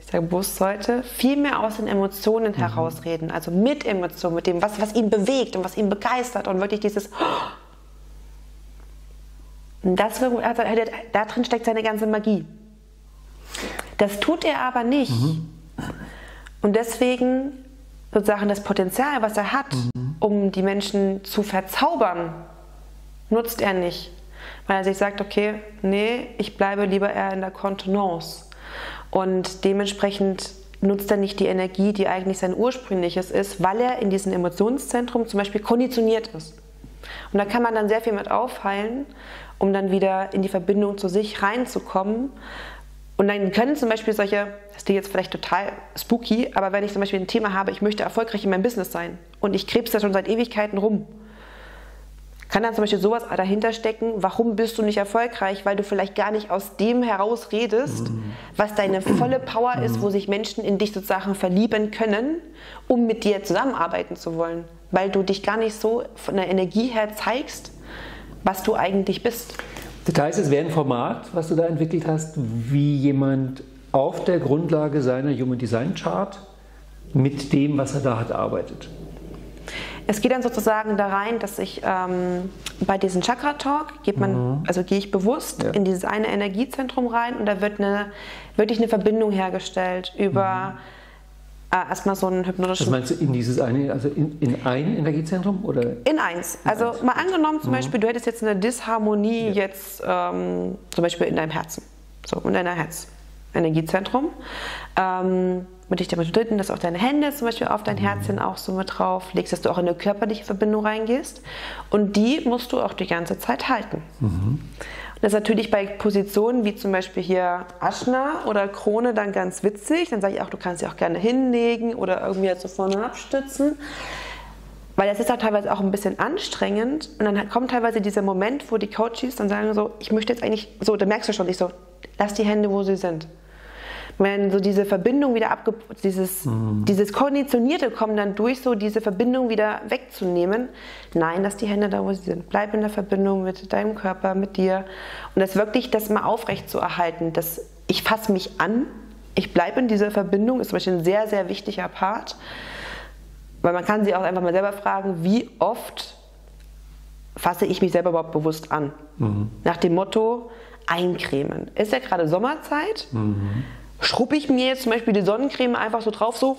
ich sage bewusst sollte, viel mehr aus den Emotionen herausreden. Also mit Emotionen, mit dem, was, was ihn bewegt und was ihn begeistert und wirklich dieses (gasps) Das, also, da drin steckt seine ganze Magie. Das tut er aber nicht. Mhm. Und deswegen sozusagen das Potenzial, was er hat, mhm. um die Menschen zu verzaubern, nutzt er nicht. Weil er sich sagt, okay, nee, ich bleibe lieber eher in der Kontenance. Und dementsprechend nutzt er nicht die Energie, die eigentlich sein ursprüngliches ist, weil er in diesem Emotionszentrum zum Beispiel konditioniert ist. Und da kann man dann sehr viel mit aufheilen, um dann wieder in die Verbindung zu sich reinzukommen. Und dann können zum Beispiel solche, das klingt jetzt vielleicht total spooky, aber wenn ich zum Beispiel ein Thema habe, ich möchte erfolgreich in meinem Business sein und ich krebs da schon seit Ewigkeiten rum, kann dann zum Beispiel sowas dahinter stecken, warum bist du nicht erfolgreich, weil du vielleicht gar nicht aus dem heraus redest, was deine volle Power ist, wo sich Menschen in dich sozusagen verlieben können, um mit dir zusammenarbeiten zu wollen, weil du dich gar nicht so von der Energie her zeigst, was du eigentlich bist. Das heißt, es wäre ein Format, was du da entwickelt hast, wie jemand auf der Grundlage seiner Human Design Chart mit dem, was er da hat, arbeitet. Es geht dann sozusagen da rein, dass ich ähm, bei diesem Chakra Talk geht man, mhm. also gehe ich bewusst ja. in dieses eine Energiezentrum rein und da wird eine wirklich eine Verbindung hergestellt über mhm. Äh, erstmal so einen hypnotischen. Was meinst du in dieses eine, also in, in ein Energiezentrum oder? In eins. In also eins. mal angenommen zum mhm. Beispiel, du hättest jetzt eine Disharmonie ja. jetzt ähm, zum Beispiel in deinem Herzen, so in deiner Herz. Energiezentrum. Ähm, mit dich damit dritten, dass auch deine Hände zum Beispiel auf dein mhm. Herzchen auch so mit drauf legst, dass du auch in eine körperliche Verbindung reingehst. Und die musst du auch die ganze Zeit halten. Mhm. Das ist natürlich bei Positionen wie zum Beispiel hier Aschna oder Krone dann ganz witzig. Dann sage ich auch, du kannst sie auch gerne hinlegen oder irgendwie jetzt so vorne abstützen. Weil das ist halt teilweise auch ein bisschen anstrengend. Und dann kommt teilweise dieser Moment, wo die Coaches dann sagen so, ich möchte jetzt eigentlich, so, da merkst du schon, ich so, lass die Hände, wo sie sind wenn so diese Verbindung wieder abge dieses, mhm. dieses Konditionierte kommen dann durch, so diese Verbindung wieder wegzunehmen. Nein, lass die Hände da, wo sie sind. Bleib in der Verbindung mit deinem Körper, mit dir. Und das wirklich, das mal aufrecht zu erhalten, dass ich fasse mich an, ich bleibe in dieser Verbindung, ist zum Beispiel ein sehr, sehr wichtiger Part. Weil man kann sich auch einfach mal selber fragen, wie oft fasse ich mich selber überhaupt bewusst an? Mhm. Nach dem Motto, eincremen. Ist ja gerade Sommerzeit. Mhm schrubbe ich mir jetzt zum Beispiel die Sonnencreme einfach so drauf, so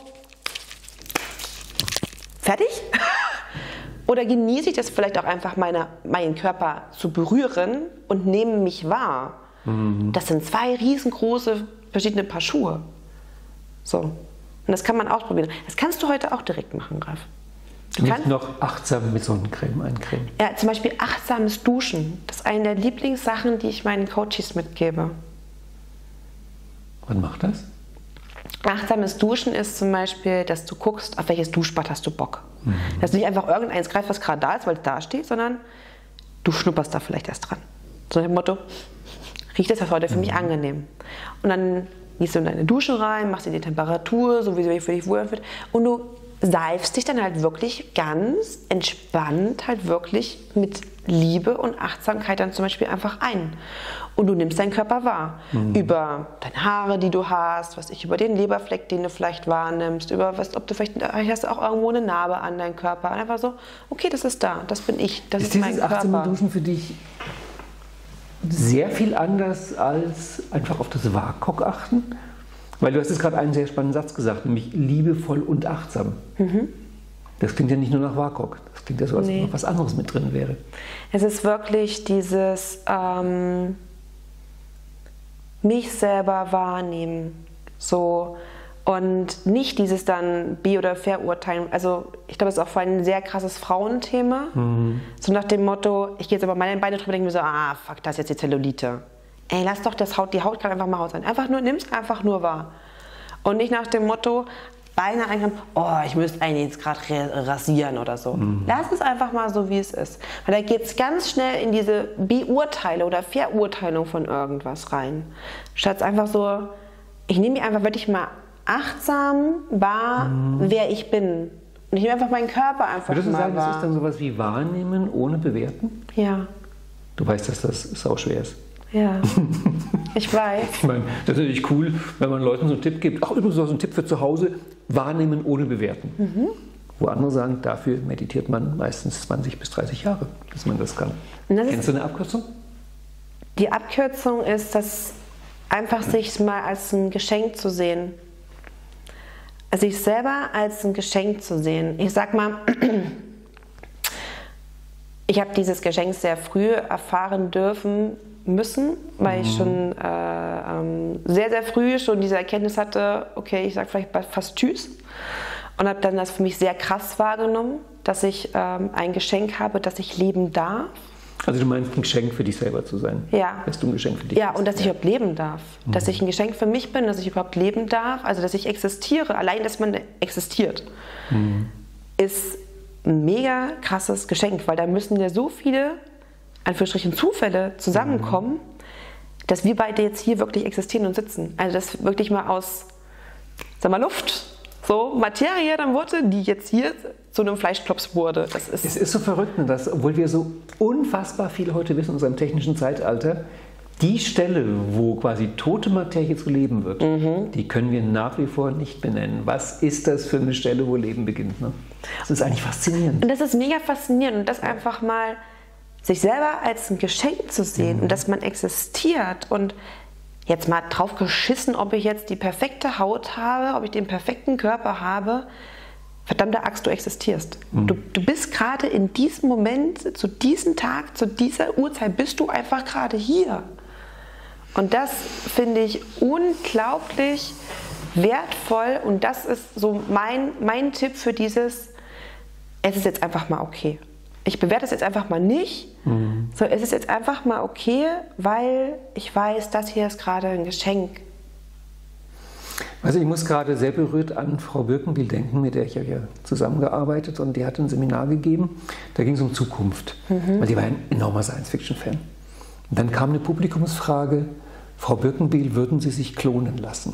fertig? (laughs) Oder genieße ich das vielleicht auch einfach, meine, meinen Körper zu berühren und nehme mich wahr? Mhm. Das sind zwei riesengroße verschiedene Paar Schuhe. So. Und das kann man ausprobieren. Das kannst du heute auch direkt machen, Ralf. Du Nicht noch achtsam mit Sonnencreme eincremen. Ja, zum Beispiel achtsames Duschen. Das ist eine der Lieblingssachen, die ich meinen Coaches mitgebe. Was macht das? Achtsames Duschen ist zum Beispiel, dass du guckst, auf welches Duschbad hast du Bock. Mhm. Dass du nicht einfach irgendeins greifst, was gerade da ist, weil es da steht, sondern du schnupperst da vielleicht erst dran. So dem Motto, riecht das heute für mich mhm. angenehm? Und dann gehst du in deine Dusche rein, machst dir die Temperatur, so wie sie für dich wohl wird, und du seifst dich dann halt wirklich ganz entspannt, halt wirklich mit Liebe und Achtsamkeit dann zum Beispiel einfach ein. Und du nimmst deinen Körper wahr. Mhm. Über deine Haare, die du hast, was ich, über den Leberfleck, den du vielleicht wahrnimmst, über was, ob du vielleicht hast du auch irgendwo eine Narbe an deinem Körper. Und einfach so, okay, das ist da, das bin ich, das ist, ist mein Körper. Ist dieses Duschen für dich sehr viel anders als einfach auf das WAKOK achten? Weil du hast jetzt gerade einen sehr spannenden Satz gesagt, nämlich liebevoll und achtsam. Mhm. Das klingt ja nicht nur nach WAKOK, das klingt ja so, als nee. ob was anderes mit drin wäre. Es ist wirklich dieses ähm, mich selber wahrnehmen. So, und nicht dieses dann B- oder Verurteilen. Also ich glaube, das ist auch vor allem ein sehr krasses Frauenthema. Mhm. So nach dem Motto, ich gehe jetzt aber meine Beine drüber und denke mir so, ah, fuck, das ist jetzt die Zellulite. Ey, lass doch das Haut, die Haut kann einfach mal Haut sein. Einfach nur, nimm es einfach nur wahr. Und nicht nach dem Motto, Beine einkriegen, oh, ich müsste eigentlich jetzt gerade rasieren oder so. Mhm. Lass es einfach mal so, wie es ist. Weil da geht es ganz schnell in diese Beurteile oder Verurteilung von irgendwas rein. Statt einfach so, ich nehme mich einfach wirklich mal achtsam wahr, mhm. wer ich bin. Und ich nehme einfach meinen Körper einfach Würdest mal sagen, wahr. das ist dann sowas wie Wahrnehmen ohne Bewerten? Ja. Du weißt, dass das sau schwer ist. Ja, (laughs) ich weiß. ich meine, das ist natürlich cool, wenn man Leuten so einen Tipp gibt. Ach, übrigens so ein Tipp für zu Hause, wahrnehmen ohne bewerten. Mhm. Wo andere sagen, dafür meditiert man meistens 20 bis 30 Jahre, dass man das kann. Das Kennst du eine Abkürzung? Die Abkürzung ist, das einfach sich mal als ein Geschenk zu sehen. Sich selber als ein Geschenk zu sehen. Ich sag mal, (clears throat) ich habe dieses Geschenk sehr früh erfahren dürfen müssen, weil mhm. ich schon äh, ähm, sehr, sehr früh schon diese Erkenntnis hatte, okay, ich sage vielleicht fast Tschüss. Und habe dann das für mich sehr krass wahrgenommen, dass ich ähm, ein Geschenk habe, das ich leben darf. Also du meinst ein Geschenk für dich selber zu sein? Ja. Dass du ein Geschenk für dich Ja, bist. und dass ich überhaupt leben darf. Mhm. Dass ich ein Geschenk für mich bin, dass ich überhaupt leben darf. Also dass ich existiere. Allein, dass man existiert, mhm. ist ein mega krasses Geschenk, weil da müssen ja so viele, Anführungsstrichen, Zufälle zusammenkommen, dass wir beide jetzt hier wirklich existieren und sitzen. Also das wirklich mal aus, sag mal, Luft, so Materie dann wurde, die jetzt hier zu einem Fleischklops wurde. Das ist es ist so verrückt, ne, dass, obwohl wir so unfassbar viel heute wissen in unserem technischen Zeitalter, die Stelle, wo quasi tote Materie zu leben wird, mhm. die können wir nach wie vor nicht benennen. Was ist das für eine Stelle, wo Leben beginnt? Ne? Das ist eigentlich faszinierend. Und das ist mega faszinierend und das einfach mal sich selber als ein Geschenk zu sehen mhm. und dass man existiert und jetzt mal drauf geschissen, ob ich jetzt die perfekte Haut habe, ob ich den perfekten Körper habe. Verdammte Axt, du existierst. Mhm. Du, du bist gerade in diesem Moment, zu diesem Tag, zu dieser Uhrzeit, bist du einfach gerade hier. Und das finde ich unglaublich wertvoll und das ist so mein, mein Tipp für dieses, es ist jetzt einfach mal okay. Ich bewerte es jetzt einfach mal nicht, mhm. so es ist jetzt einfach mal okay, weil ich weiß, das hier ist gerade ein Geschenk. Also ich muss gerade sehr berührt an Frau Birkenbiel denken, mit der ich ja zusammengearbeitet und die hat ein Seminar gegeben, da ging es um Zukunft, mhm. weil die war ein enormer Science-Fiction-Fan. Und dann kam eine Publikumsfrage, Frau Birkenbiel, würden Sie sich klonen lassen?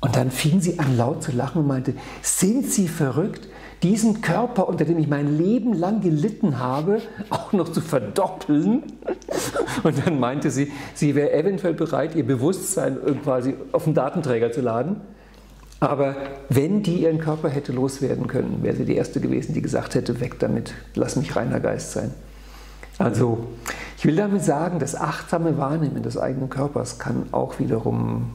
Und dann fing sie an laut zu lachen und meinte, sind Sie verrückt, diesen Körper, unter dem ich mein Leben lang gelitten habe, auch noch zu verdoppeln? Und dann meinte sie, sie wäre eventuell bereit, ihr Bewusstsein quasi auf den Datenträger zu laden. Aber wenn die ihren Körper hätte loswerden können, wäre sie die Erste gewesen, die gesagt hätte, weg damit, lass mich reiner Geist sein. Also ich will damit sagen, das achtsame Wahrnehmen des eigenen Körpers kann auch wiederum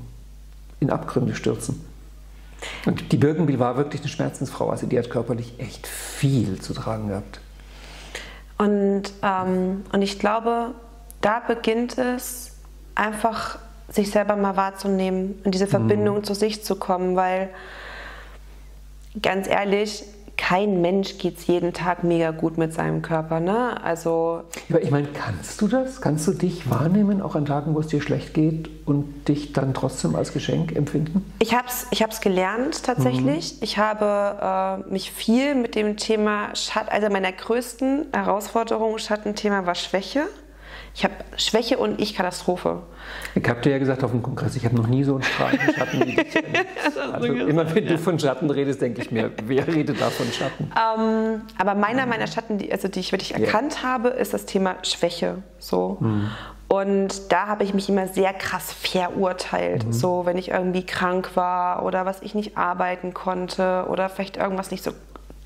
in Abgründe stürzen. Und die Birkenbiel war wirklich eine Schmerzensfrau, also die hat körperlich echt viel zu tragen gehabt. Und, ähm, und ich glaube, da beginnt es einfach, sich selber mal wahrzunehmen und diese Verbindung mhm. zu sich zu kommen, weil ganz ehrlich, kein Mensch geht es jeden Tag mega gut mit seinem Körper. Ne? Also ja, ich meine, kannst du das? Kannst du dich wahrnehmen, auch an Tagen, wo es dir schlecht geht und dich dann trotzdem als Geschenk empfinden? Ich habe es ich gelernt tatsächlich. Mhm. Ich habe äh, mich viel mit dem Thema Schatten, also meiner größten Herausforderung, Schattenthema war Schwäche. Ich habe Schwäche und ich Katastrophe. Ich habe dir ja gesagt auf dem Kongress, ich habe noch nie so einen strahlenden Schatten wie dich. (laughs) Also immer wenn du von Schatten redest, denke ich mir, wer redet da von Schatten? Ähm, aber meiner meiner Schatten, die, also die ich wirklich erkannt ja. habe, ist das Thema Schwäche. So. Mhm. Und da habe ich mich immer sehr krass verurteilt. Mhm. So, wenn ich irgendwie krank war oder was ich nicht arbeiten konnte oder vielleicht irgendwas nicht so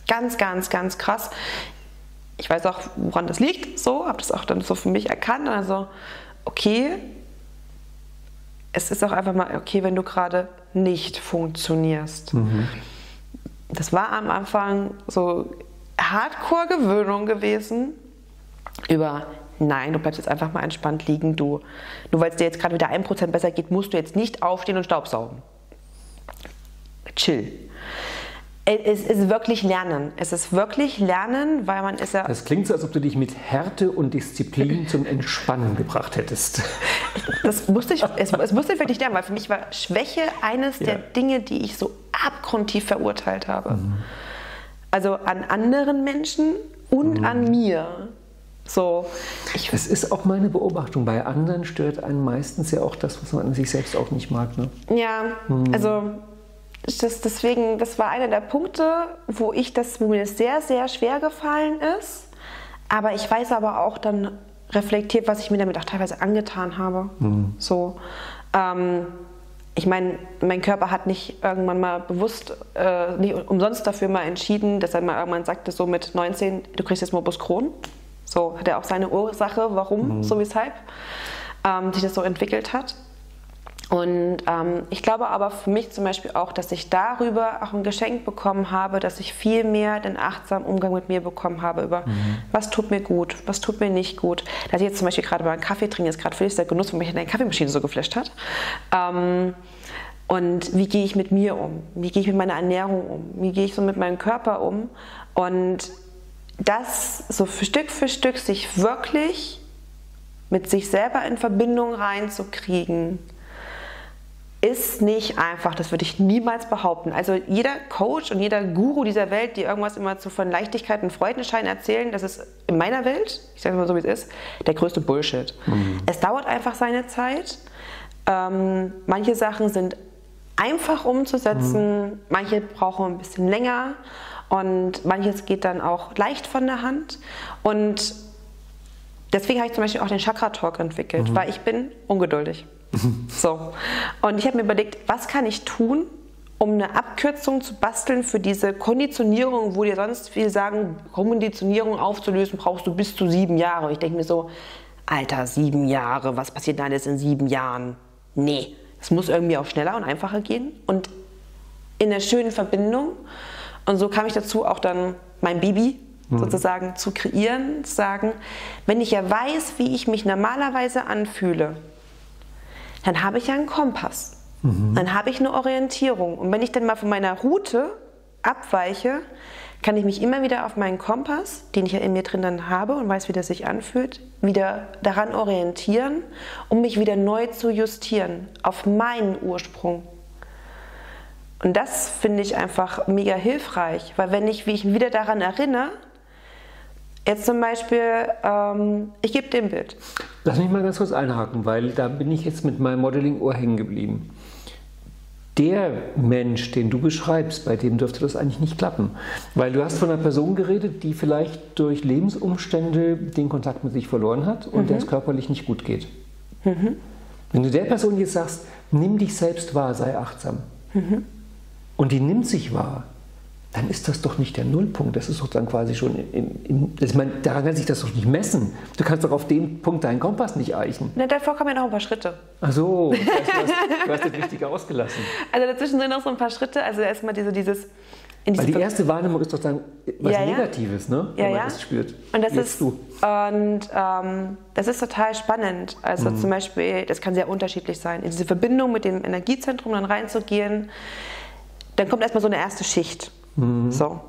ganz, ganz, ganz krass ich weiß auch, woran das liegt, so, habe das auch dann so für mich erkannt. Also, okay, es ist auch einfach mal okay, wenn du gerade nicht funktionierst. Mhm. Das war am Anfang so Hardcore-Gewöhnung gewesen über Nein, du bleibst jetzt einfach mal entspannt liegen. Du, nur weil es dir jetzt gerade wieder ein Prozent besser geht, musst du jetzt nicht aufstehen und Staubsaugen. Chill. Es ist wirklich Lernen. Es ist wirklich Lernen, weil man ist ja. Das klingt so, als ob du dich mit Härte und Disziplin (laughs) zum Entspannen gebracht hättest. Das musste ich, es, es musste wirklich lernen, weil für mich war Schwäche eines ja. der Dinge, die ich so abgrundtief verurteilt habe. Mhm. Also an anderen Menschen und mhm. an mir. So, ich das ist auch meine Beobachtung. Bei anderen stört einen meistens ja auch das, was man an sich selbst auch nicht mag. Ne? Ja, mhm. also das, deswegen, das war einer der Punkte, wo ich das, wo mir das sehr, sehr schwer gefallen ist. Aber ich weiß aber auch dann reflektiert, was ich mir damit auch teilweise angetan habe. Mhm. So, ähm, ich meine, mein Körper hat nicht irgendwann mal bewusst, äh, nicht umsonst dafür mal entschieden, dass er mal irgendwann sagte, so mit 19, du kriegst jetzt Morbus Crohn. So hat er auch seine Ursache, warum, mhm. so weshalb ähm, sich das so entwickelt hat. Und ähm, ich glaube aber für mich zum Beispiel auch, dass ich darüber auch ein Geschenk bekommen habe, dass ich viel mehr den achtsamen Umgang mit mir bekommen habe über mhm. was tut mir gut, was tut mir nicht gut. Dass ich jetzt zum Beispiel gerade mal einen Kaffee trinke, ist gerade völlig der Genuss, weil mich eine Kaffeemaschine so geflasht hat. Ähm, und wie gehe ich mit mir um? Wie gehe ich mit meiner Ernährung um? Wie gehe ich so mit meinem Körper um? Und das so für Stück für Stück sich wirklich mit sich selber in Verbindung reinzukriegen, ist nicht einfach, das würde ich niemals behaupten. Also jeder Coach und jeder Guru dieser Welt, die irgendwas immer zu von Leichtigkeit und Freudenschein erzählen, das ist in meiner Welt, ich sage mal so wie es ist, der größte Bullshit. Mhm. Es dauert einfach seine Zeit. Ähm, manche Sachen sind einfach umzusetzen, mhm. manche brauchen ein bisschen länger und manches geht dann auch leicht von der Hand. Und deswegen habe ich zum Beispiel auch den Chakra Talk entwickelt, mhm. weil ich bin ungeduldig. (laughs) so. Und ich habe mir überlegt, was kann ich tun, um eine Abkürzung zu basteln für diese Konditionierung, wo dir sonst viele sagen, Konditionierung aufzulösen, brauchst du bis zu sieben Jahre. Und ich denke mir so, Alter, sieben Jahre, was passiert da alles in sieben Jahren? Nee, es muss irgendwie auch schneller und einfacher gehen und in einer schönen Verbindung. Und so kam ich dazu, auch dann mein Baby mhm. sozusagen zu kreieren, zu sagen, wenn ich ja weiß, wie ich mich normalerweise anfühle, dann habe ich ja einen Kompass. Mhm. Dann habe ich eine Orientierung. Und wenn ich dann mal von meiner Route abweiche, kann ich mich immer wieder auf meinen Kompass, den ich ja in mir drin dann habe und weiß, wie das sich anfühlt, wieder daran orientieren, um mich wieder neu zu justieren auf meinen Ursprung. Und das finde ich einfach mega hilfreich, weil wenn ich, mich wieder daran erinnere, Jetzt zum Beispiel, ähm, ich gebe dir ein Bild. Lass mich mal ganz kurz einhaken, weil da bin ich jetzt mit meinem Modeling-Ohr hängen geblieben. Der Mensch, den du beschreibst, bei dem dürfte das eigentlich nicht klappen. Weil du hast von einer Person geredet, die vielleicht durch Lebensumstände den Kontakt mit sich verloren hat und mhm. der es körperlich nicht gut geht. Mhm. Wenn du der Person jetzt sagst, nimm dich selbst wahr, sei achtsam. Mhm. Und die nimmt sich wahr, dann ist das doch nicht der Nullpunkt. Das ist doch dann quasi schon, in, in, ich meine, daran kann sich das doch nicht messen. Du kannst doch auf dem Punkt deinen Kompass nicht eichen. Na, davor kommen ja noch ein paar Schritte. Ach so, (laughs) das heißt, du, hast, du hast das Wichtige ausgelassen. Also dazwischen sind noch so ein paar Schritte. Also erstmal diese, dieses... Weil die erste Wahrnehmung ist doch dann was ja, Negatives, ne? Ja, wenn man ja. das spürt. Und das Jetzt ist, du. Und ähm, das ist total spannend. Also mhm. zum Beispiel, das kann sehr unterschiedlich sein, in diese Verbindung mit dem Energiezentrum dann reinzugehen. Dann kommt erstmal so eine erste Schicht. Mhm. So.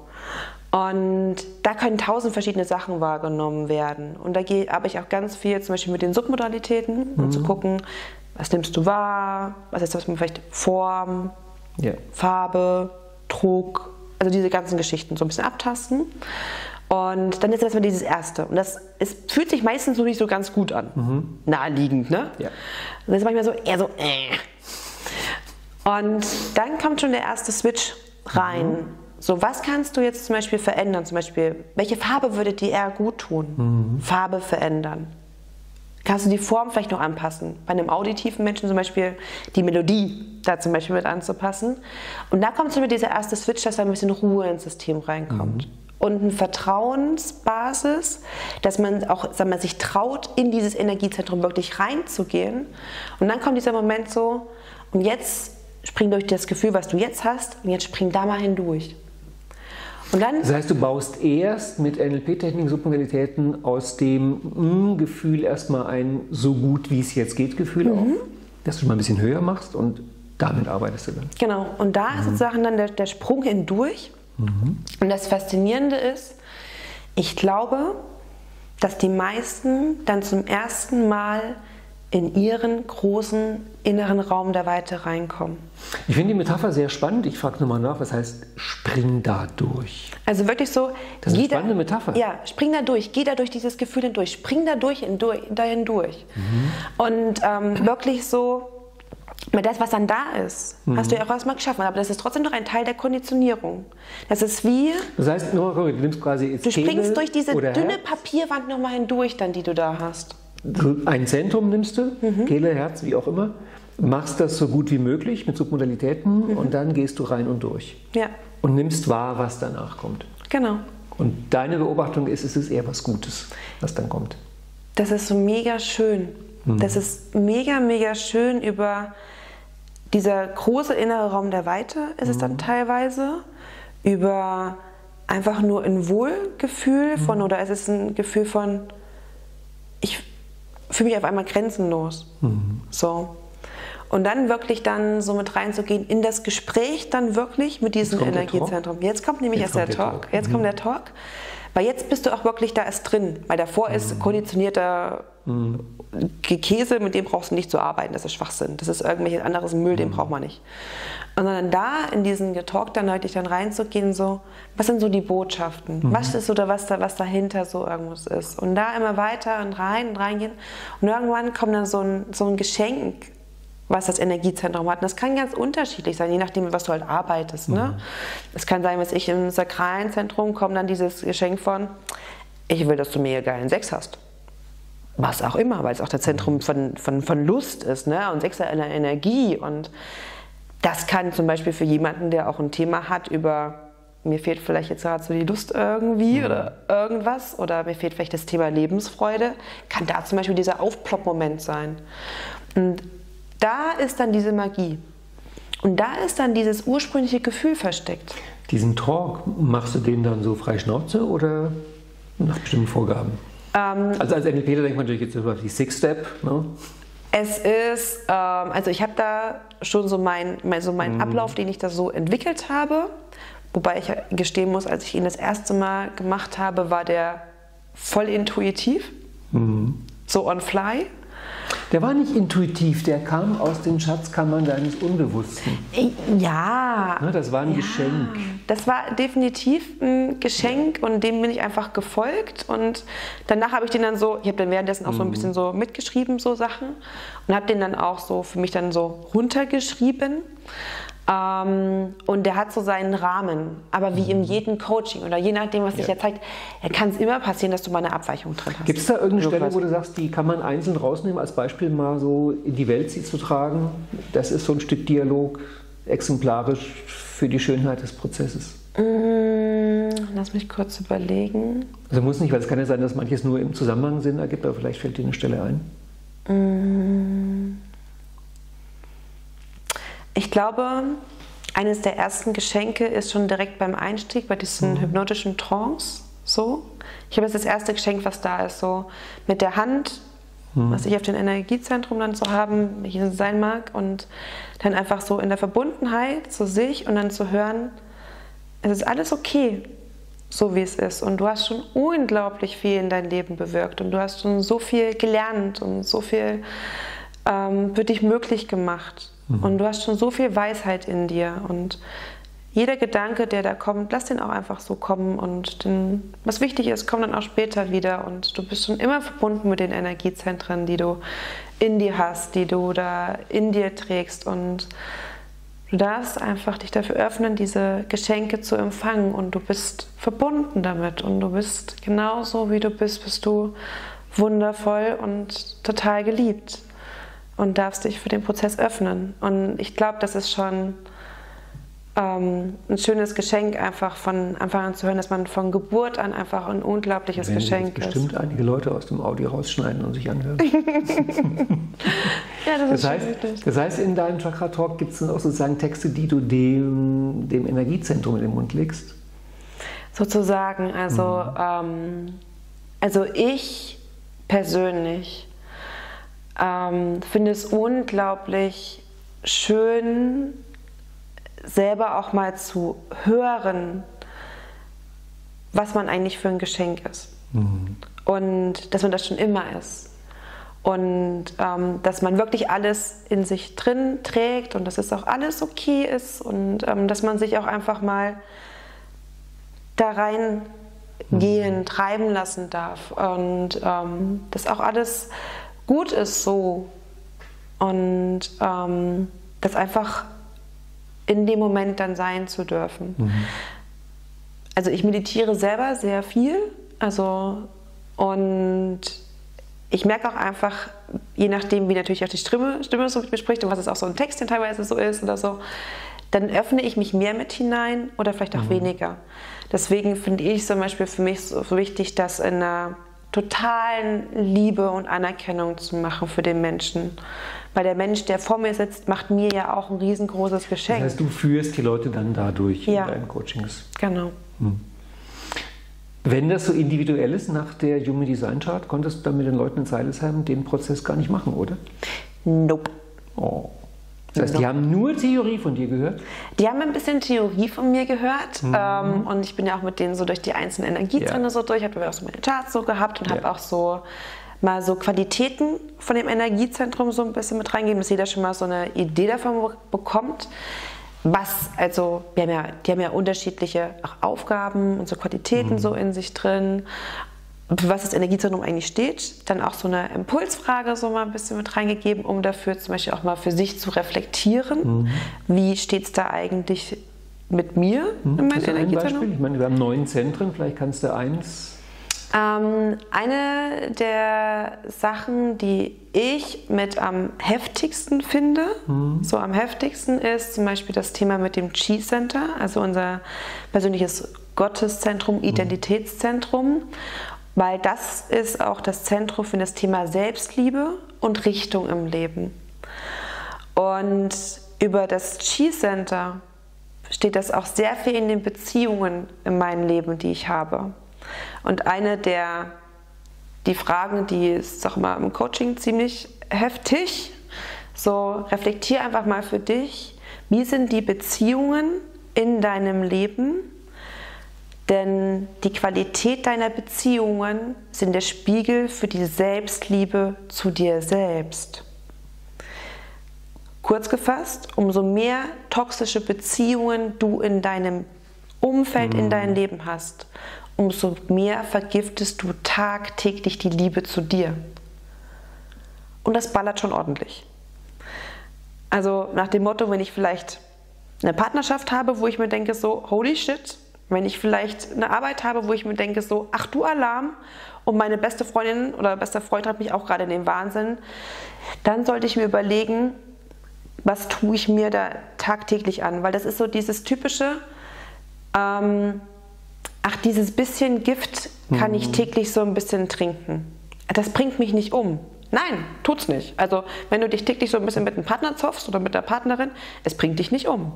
Und da können tausend verschiedene Sachen wahrgenommen werden. Und da habe ich auch ganz viel zum Beispiel mit den Submodalitäten, um zu mhm. gucken, was nimmst du wahr, was ist das vielleicht Form, yeah. Farbe, Druck, also diese ganzen Geschichten so ein bisschen abtasten. Und dann ist erstmal dieses Erste. Und das ist, fühlt sich meistens so nicht so ganz gut an. Mhm. Naheliegend, ne? Ja. Und das ist manchmal so eher so, äh. Und dann kommt schon der erste Switch rein. Mhm so, was kannst du jetzt zum Beispiel verändern? Zum Beispiel, welche Farbe würde dir eher gut tun? Mhm. Farbe verändern. Kannst du die Form vielleicht noch anpassen? Bei einem auditiven Menschen zum Beispiel die Melodie da zum Beispiel mit anzupassen. Und da kommt zum Beispiel dieser erste Switch, dass da ein bisschen Ruhe ins System reinkommt. Mhm. Und eine Vertrauensbasis, dass man auch sagen wir, sich traut, in dieses Energiezentrum wirklich reinzugehen. Und dann kommt dieser Moment so, und jetzt spring durch das Gefühl, was du jetzt hast, und jetzt spring da mal hindurch. Und dann, das heißt, du baust erst mit NLP-Techniken, Submodalitäten aus dem mm, Gefühl erstmal ein so gut wie es jetzt geht Gefühl mhm. auf, dass du schon mal ein bisschen höher machst und damit arbeitest du dann. Genau, und da mhm. ist sozusagen dann der, der Sprung hindurch. Mhm. Und das Faszinierende ist, ich glaube, dass die meisten dann zum ersten Mal in ihren großen inneren Raum der Weite reinkommen. Ich finde die Metapher sehr spannend. Ich frage nochmal nach, was heißt spring da durch? Also wirklich so. Das ist eine spannende da, Metapher. Ja, spring da durch, geh da durch dieses Gefühl hindurch, spring da durch, hindurch da hindurch. Mhm. Und ähm, wirklich so, mit das, was dann da ist, mhm. hast du ja auch erstmal geschaffen. Aber das ist trotzdem noch ein Teil der Konditionierung. Das ist wie. Das heißt, du nimmst quasi. Du springst durch diese dünne Herz. Papierwand nochmal hindurch, dann, die du da hast ein Zentrum nimmst du, mhm. Kehle, Herz, wie auch immer, machst das so gut wie möglich mit Submodalitäten mhm. und dann gehst du rein und durch. Ja. Und nimmst wahr, was danach kommt. genau. Und deine Beobachtung ist, es ist eher was Gutes, was dann kommt. Das ist so mega schön. Mhm. Das ist mega, mega schön über dieser große innere Raum der Weite ist es dann mhm. teilweise, über einfach nur ein Wohlgefühl von, mhm. oder es ist ein Gefühl von, ich fühle mich auf einmal grenzenlos. Mhm. So. Und dann wirklich dann so mit reinzugehen in das Gespräch dann wirklich mit diesem Energiezentrum. Jetzt kommt nämlich jetzt erst der, Talk. Talk. Jetzt mhm. kommt der Talk. Weil jetzt bist du auch wirklich da erst drin. Weil davor mhm. ist konditionierter mhm. Käse, mit dem brauchst du nicht zu arbeiten. Das ist Schwachsinn. Das ist irgendwelches anderes Müll, den mhm. braucht man nicht. Und dann da in diesen Getalk dann deutlich dann reinzugehen, so, was sind so die Botschaften? Mhm. Was ist oder was da, was dahinter so irgendwas ist? Und da immer weiter und rein und reingehen. Und irgendwann kommt dann so ein, so ein Geschenk was das Energiezentrum hat. Und das kann ganz unterschiedlich sein, je nachdem, was du halt arbeitest. Ne? Mhm. Es kann sein, dass ich im sakralen Zentrum komme dann dieses Geschenk von, ich will, dass du mega geilen Sex hast. Was auch immer, weil es auch das Zentrum mhm. von, von, von Lust ist ne? und sexueller Energie. Und das kann zum Beispiel für jemanden, der auch ein Thema hat über mir fehlt vielleicht jetzt gerade so die Lust irgendwie mhm. oder irgendwas oder mir fehlt vielleicht das Thema Lebensfreude, kann da zum Beispiel dieser Aufplopp-Moment sein. Und da ist dann diese Magie. Und da ist dann dieses ursprüngliche Gefühl versteckt. Diesen Talk, machst du den dann so frei Schnauze oder nach bestimmten Vorgaben? Ähm, also als NLPler denkt man natürlich jetzt über die Six-Step. Ne? Es ist, ähm, also ich habe da schon so meinen so mein mhm. Ablauf, den ich da so entwickelt habe. Wobei ich gestehen muss, als ich ihn das erste Mal gemacht habe, war der voll intuitiv. Mhm. So on fly. Der war nicht intuitiv, der kam aus den Schatzkammern deines Unbewussten. Ja. Ne, das war ein ja. Geschenk. Das war definitiv ein Geschenk und dem bin ich einfach gefolgt. Und danach habe ich den dann so, ich habe dann währenddessen auch so ein mhm. bisschen so mitgeschrieben, so Sachen. Und habe den dann auch so für mich dann so runtergeschrieben. Ähm, und der hat so seinen Rahmen. Aber wie in mhm. jedem Coaching oder je nachdem, was sich ja. ja zeigt, kann es immer passieren, dass du mal eine Abweichung drin hast. Gibt es da irgendeine Stelle, wo du sagst, die kann man einzeln rausnehmen, als Beispiel mal so in die Welt sie zu tragen? Das ist so ein Stück Dialog, exemplarisch für die Schönheit des Prozesses. Mm, lass mich kurz überlegen. Also muss nicht, weil es kann ja sein, dass manches nur im Zusammenhang Sinn ergibt, aber vielleicht fällt dir eine Stelle ein. Mm. Ich glaube, eines der ersten Geschenke ist schon direkt beim Einstieg bei diesen mhm. hypnotischen Trance. So. Ich habe jetzt das erste Geschenk, was da ist, so mit der Hand, mhm. was ich auf dem Energiezentrum dann zu haben, wie es sein mag, und dann einfach so in der Verbundenheit zu sich und dann zu hören, es ist alles okay, so wie es ist. Und du hast schon unglaublich viel in dein Leben bewirkt und du hast schon so viel gelernt und so viel ähm, für dich möglich gemacht. Mhm. Und du hast schon so viel Weisheit in dir. Und jeder Gedanke, der da kommt, lass den auch einfach so kommen. Und den, was wichtig ist, kommt dann auch später wieder. Und du bist schon immer verbunden mit den Energiezentren, die du in dir hast, die du da in dir trägst. Und du darfst einfach dich dafür öffnen, diese Geschenke zu empfangen. Und du bist verbunden damit. Und du bist genauso, wie du bist, bist du wundervoll und total geliebt und darfst dich für den Prozess öffnen. Und ich glaube, das ist schon ähm, ein schönes Geschenk, einfach von Anfang an zu hören, dass man von Geburt an einfach ein unglaubliches Wenn Geschenk ist. bestimmt einige Leute aus dem Audio rausschneiden und sich anhören. (laughs) ja, das, das, heißt, das heißt, in deinem Chakra-Talk gibt es dann auch sozusagen Texte, die du dem, dem Energiezentrum in den Mund legst? Sozusagen, also, mhm. ähm, also ich persönlich ähm, finde es unglaublich schön, selber auch mal zu hören, was man eigentlich für ein Geschenk ist. Mhm. Und dass man das schon immer ist. Und ähm, dass man wirklich alles in sich drin trägt und dass es auch alles okay ist und ähm, dass man sich auch einfach mal da rein gehen, mhm. treiben lassen darf und ähm, dass auch alles gut ist so. Und ähm, das einfach in dem Moment dann sein zu dürfen. Mhm. Also ich meditiere selber sehr viel. Also und ich merke auch einfach, je nachdem, wie natürlich auch die Stimme, Stimme so mit mir spricht und was es auch so ein Text teilweise so ist oder so, dann öffne ich mich mehr mit hinein oder vielleicht auch mhm. weniger. Deswegen finde ich zum Beispiel für mich so wichtig, das in einer totalen Liebe und Anerkennung zu machen für den Menschen. Weil der Mensch, der vor mir sitzt, macht mir ja auch ein riesengroßes Geschenk. Das heißt, du führst die Leute dann dadurch ja. in deinen Coachings. Genau. Hm. Wenn das so individuell ist nach der Human Design Chart, konntest du dann mit den Leuten in Seilesheim den Prozess gar nicht machen, oder? Nope. Oh. Das heißt, die haben nur Theorie von dir gehört? Die haben ein bisschen Theorie von mir gehört. Mhm. Ähm, und ich bin ja auch mit denen so durch die einzelnen Energiezentren ja. so durch. Ich habe auch so meine Charts so gehabt und ja. habe auch so mal so Qualitäten von dem Energiezentrum so ein bisschen mit reingeben, dass jeder schon mal so eine Idee davon bekommt. Was, also, haben ja, die haben ja unterschiedliche Aufgaben und so Qualitäten mhm. so in sich drin für was das Energiezentrum eigentlich steht. Dann auch so eine Impulsfrage so mal ein bisschen mit reingegeben, um dafür zum Beispiel auch mal für sich zu reflektieren. Mhm. Wie steht es da eigentlich mit mir mhm. in meinem Energiezentrum? Ich meine, wir haben neun Zentren, vielleicht kannst du eins. Ähm, eine der Sachen, die ich mit am heftigsten finde, mhm. so am heftigsten ist zum Beispiel das Thema mit dem Chi Center, also unser persönliches Gotteszentrum, mhm. Identitätszentrum weil das ist auch das Zentrum für das Thema Selbstliebe und Richtung im Leben. Und über das Chi Center steht das auch sehr viel in den Beziehungen in meinem Leben, die ich habe. Und eine der die Fragen, die ist auch mal im Coaching ziemlich heftig. So reflektier einfach mal für dich, wie sind die Beziehungen in deinem Leben denn die Qualität deiner Beziehungen sind der Spiegel für die Selbstliebe zu dir selbst. Kurz gefasst, umso mehr toxische Beziehungen du in deinem Umfeld, mhm. in deinem Leben hast, umso mehr vergiftest du tagtäglich die Liebe zu dir. Und das ballert schon ordentlich. Also nach dem Motto, wenn ich vielleicht eine Partnerschaft habe, wo ich mir denke, so, holy shit, wenn ich vielleicht eine Arbeit habe, wo ich mir denke, so, ach du Alarm, und meine beste Freundin oder bester Freund hat mich auch gerade in den Wahnsinn, dann sollte ich mir überlegen, was tue ich mir da tagtäglich an? Weil das ist so dieses typische, ähm, ach, dieses bisschen Gift kann mhm. ich täglich so ein bisschen trinken. Das bringt mich nicht um. Nein, tut's nicht. Also, wenn du dich täglich so ein bisschen mit einem Partner zoffst oder mit der Partnerin, es bringt dich nicht um.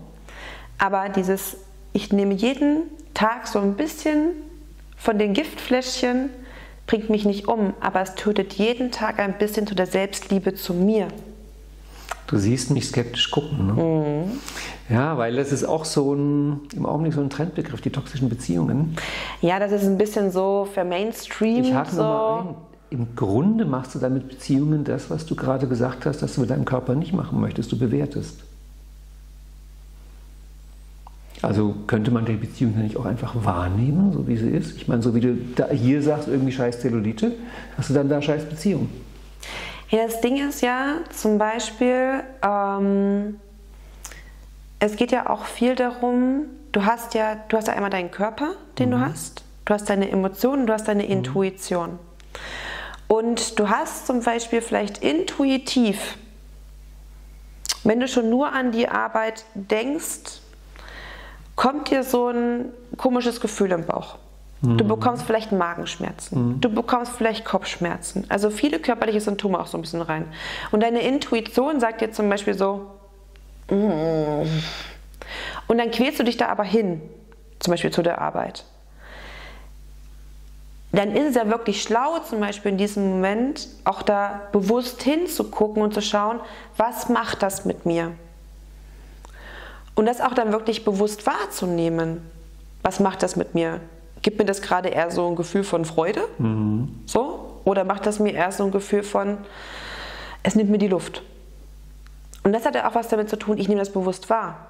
Aber dieses, ich nehme jeden Tag so ein bisschen von den Giftfläschchen bringt mich nicht um, aber es tötet jeden Tag ein bisschen zu der Selbstliebe zu mir. Du siehst mich skeptisch gucken. Ne? Mhm. Ja, weil das ist auch so ein, im Augenblick so ein Trendbegriff, die toxischen Beziehungen. Ja, das ist ein bisschen so vermainstreamt. Ich hake so. nochmal ein. Im Grunde machst du damit Beziehungen das, was du gerade gesagt hast, dass du mit deinem Körper nicht machen möchtest, du bewertest. Also könnte man die Beziehung nicht auch einfach wahrnehmen, so wie sie ist? Ich meine, so wie du hier sagst, irgendwie scheiß Zellulite, hast du dann da scheiß Beziehung. Ja, das Ding ist ja zum Beispiel, ähm, es geht ja auch viel darum, du hast ja, du hast ja einmal deinen Körper, den mhm. du hast, du hast deine Emotionen, du hast deine mhm. Intuition. Und du hast zum Beispiel vielleicht intuitiv, wenn du schon nur an die Arbeit denkst, kommt dir so ein komisches Gefühl im Bauch. Mhm. Du bekommst vielleicht Magenschmerzen. Mhm. Du bekommst vielleicht Kopfschmerzen. Also viele körperliche Symptome auch so ein bisschen rein. Und deine Intuition sagt dir zum Beispiel so, mm. und dann quälst du dich da aber hin, zum Beispiel zu der Arbeit. Dann ist es ja wirklich schlau, zum Beispiel in diesem Moment auch da bewusst hinzugucken und zu schauen, was macht das mit mir? Und das auch dann wirklich bewusst wahrzunehmen. Was macht das mit mir? Gibt mir das gerade eher so ein Gefühl von Freude? Mhm. So? Oder macht das mir eher so ein Gefühl von, es nimmt mir die Luft? Und das hat ja auch was damit zu tun, ich nehme das bewusst wahr.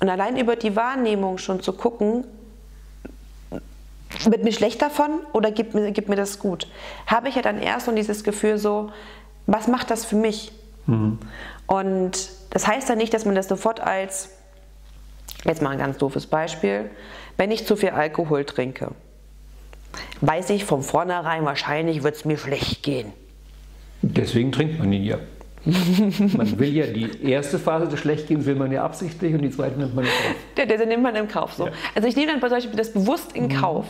Und allein über die Wahrnehmung schon zu gucken, wird mir schlecht davon oder gibt mir, gibt mir das gut? Habe ich ja dann erst so dieses Gefühl so, was macht das für mich? Mhm. Und das heißt ja nicht, dass man das sofort als Jetzt mal ein ganz doofes Beispiel. Wenn ich zu viel Alkohol trinke, weiß ich von vornherein, wahrscheinlich wird es mir schlecht gehen. Deswegen trinkt man ihn ja. (laughs) man will ja die erste Phase des Schlechtgehens will man ja absichtlich und die zweite nimmt man in Kauf. Der, der, der nimmt man in Kauf. So. Ja. Also ich nehme dann zum Beispiel das bewusst in mhm. Kauf.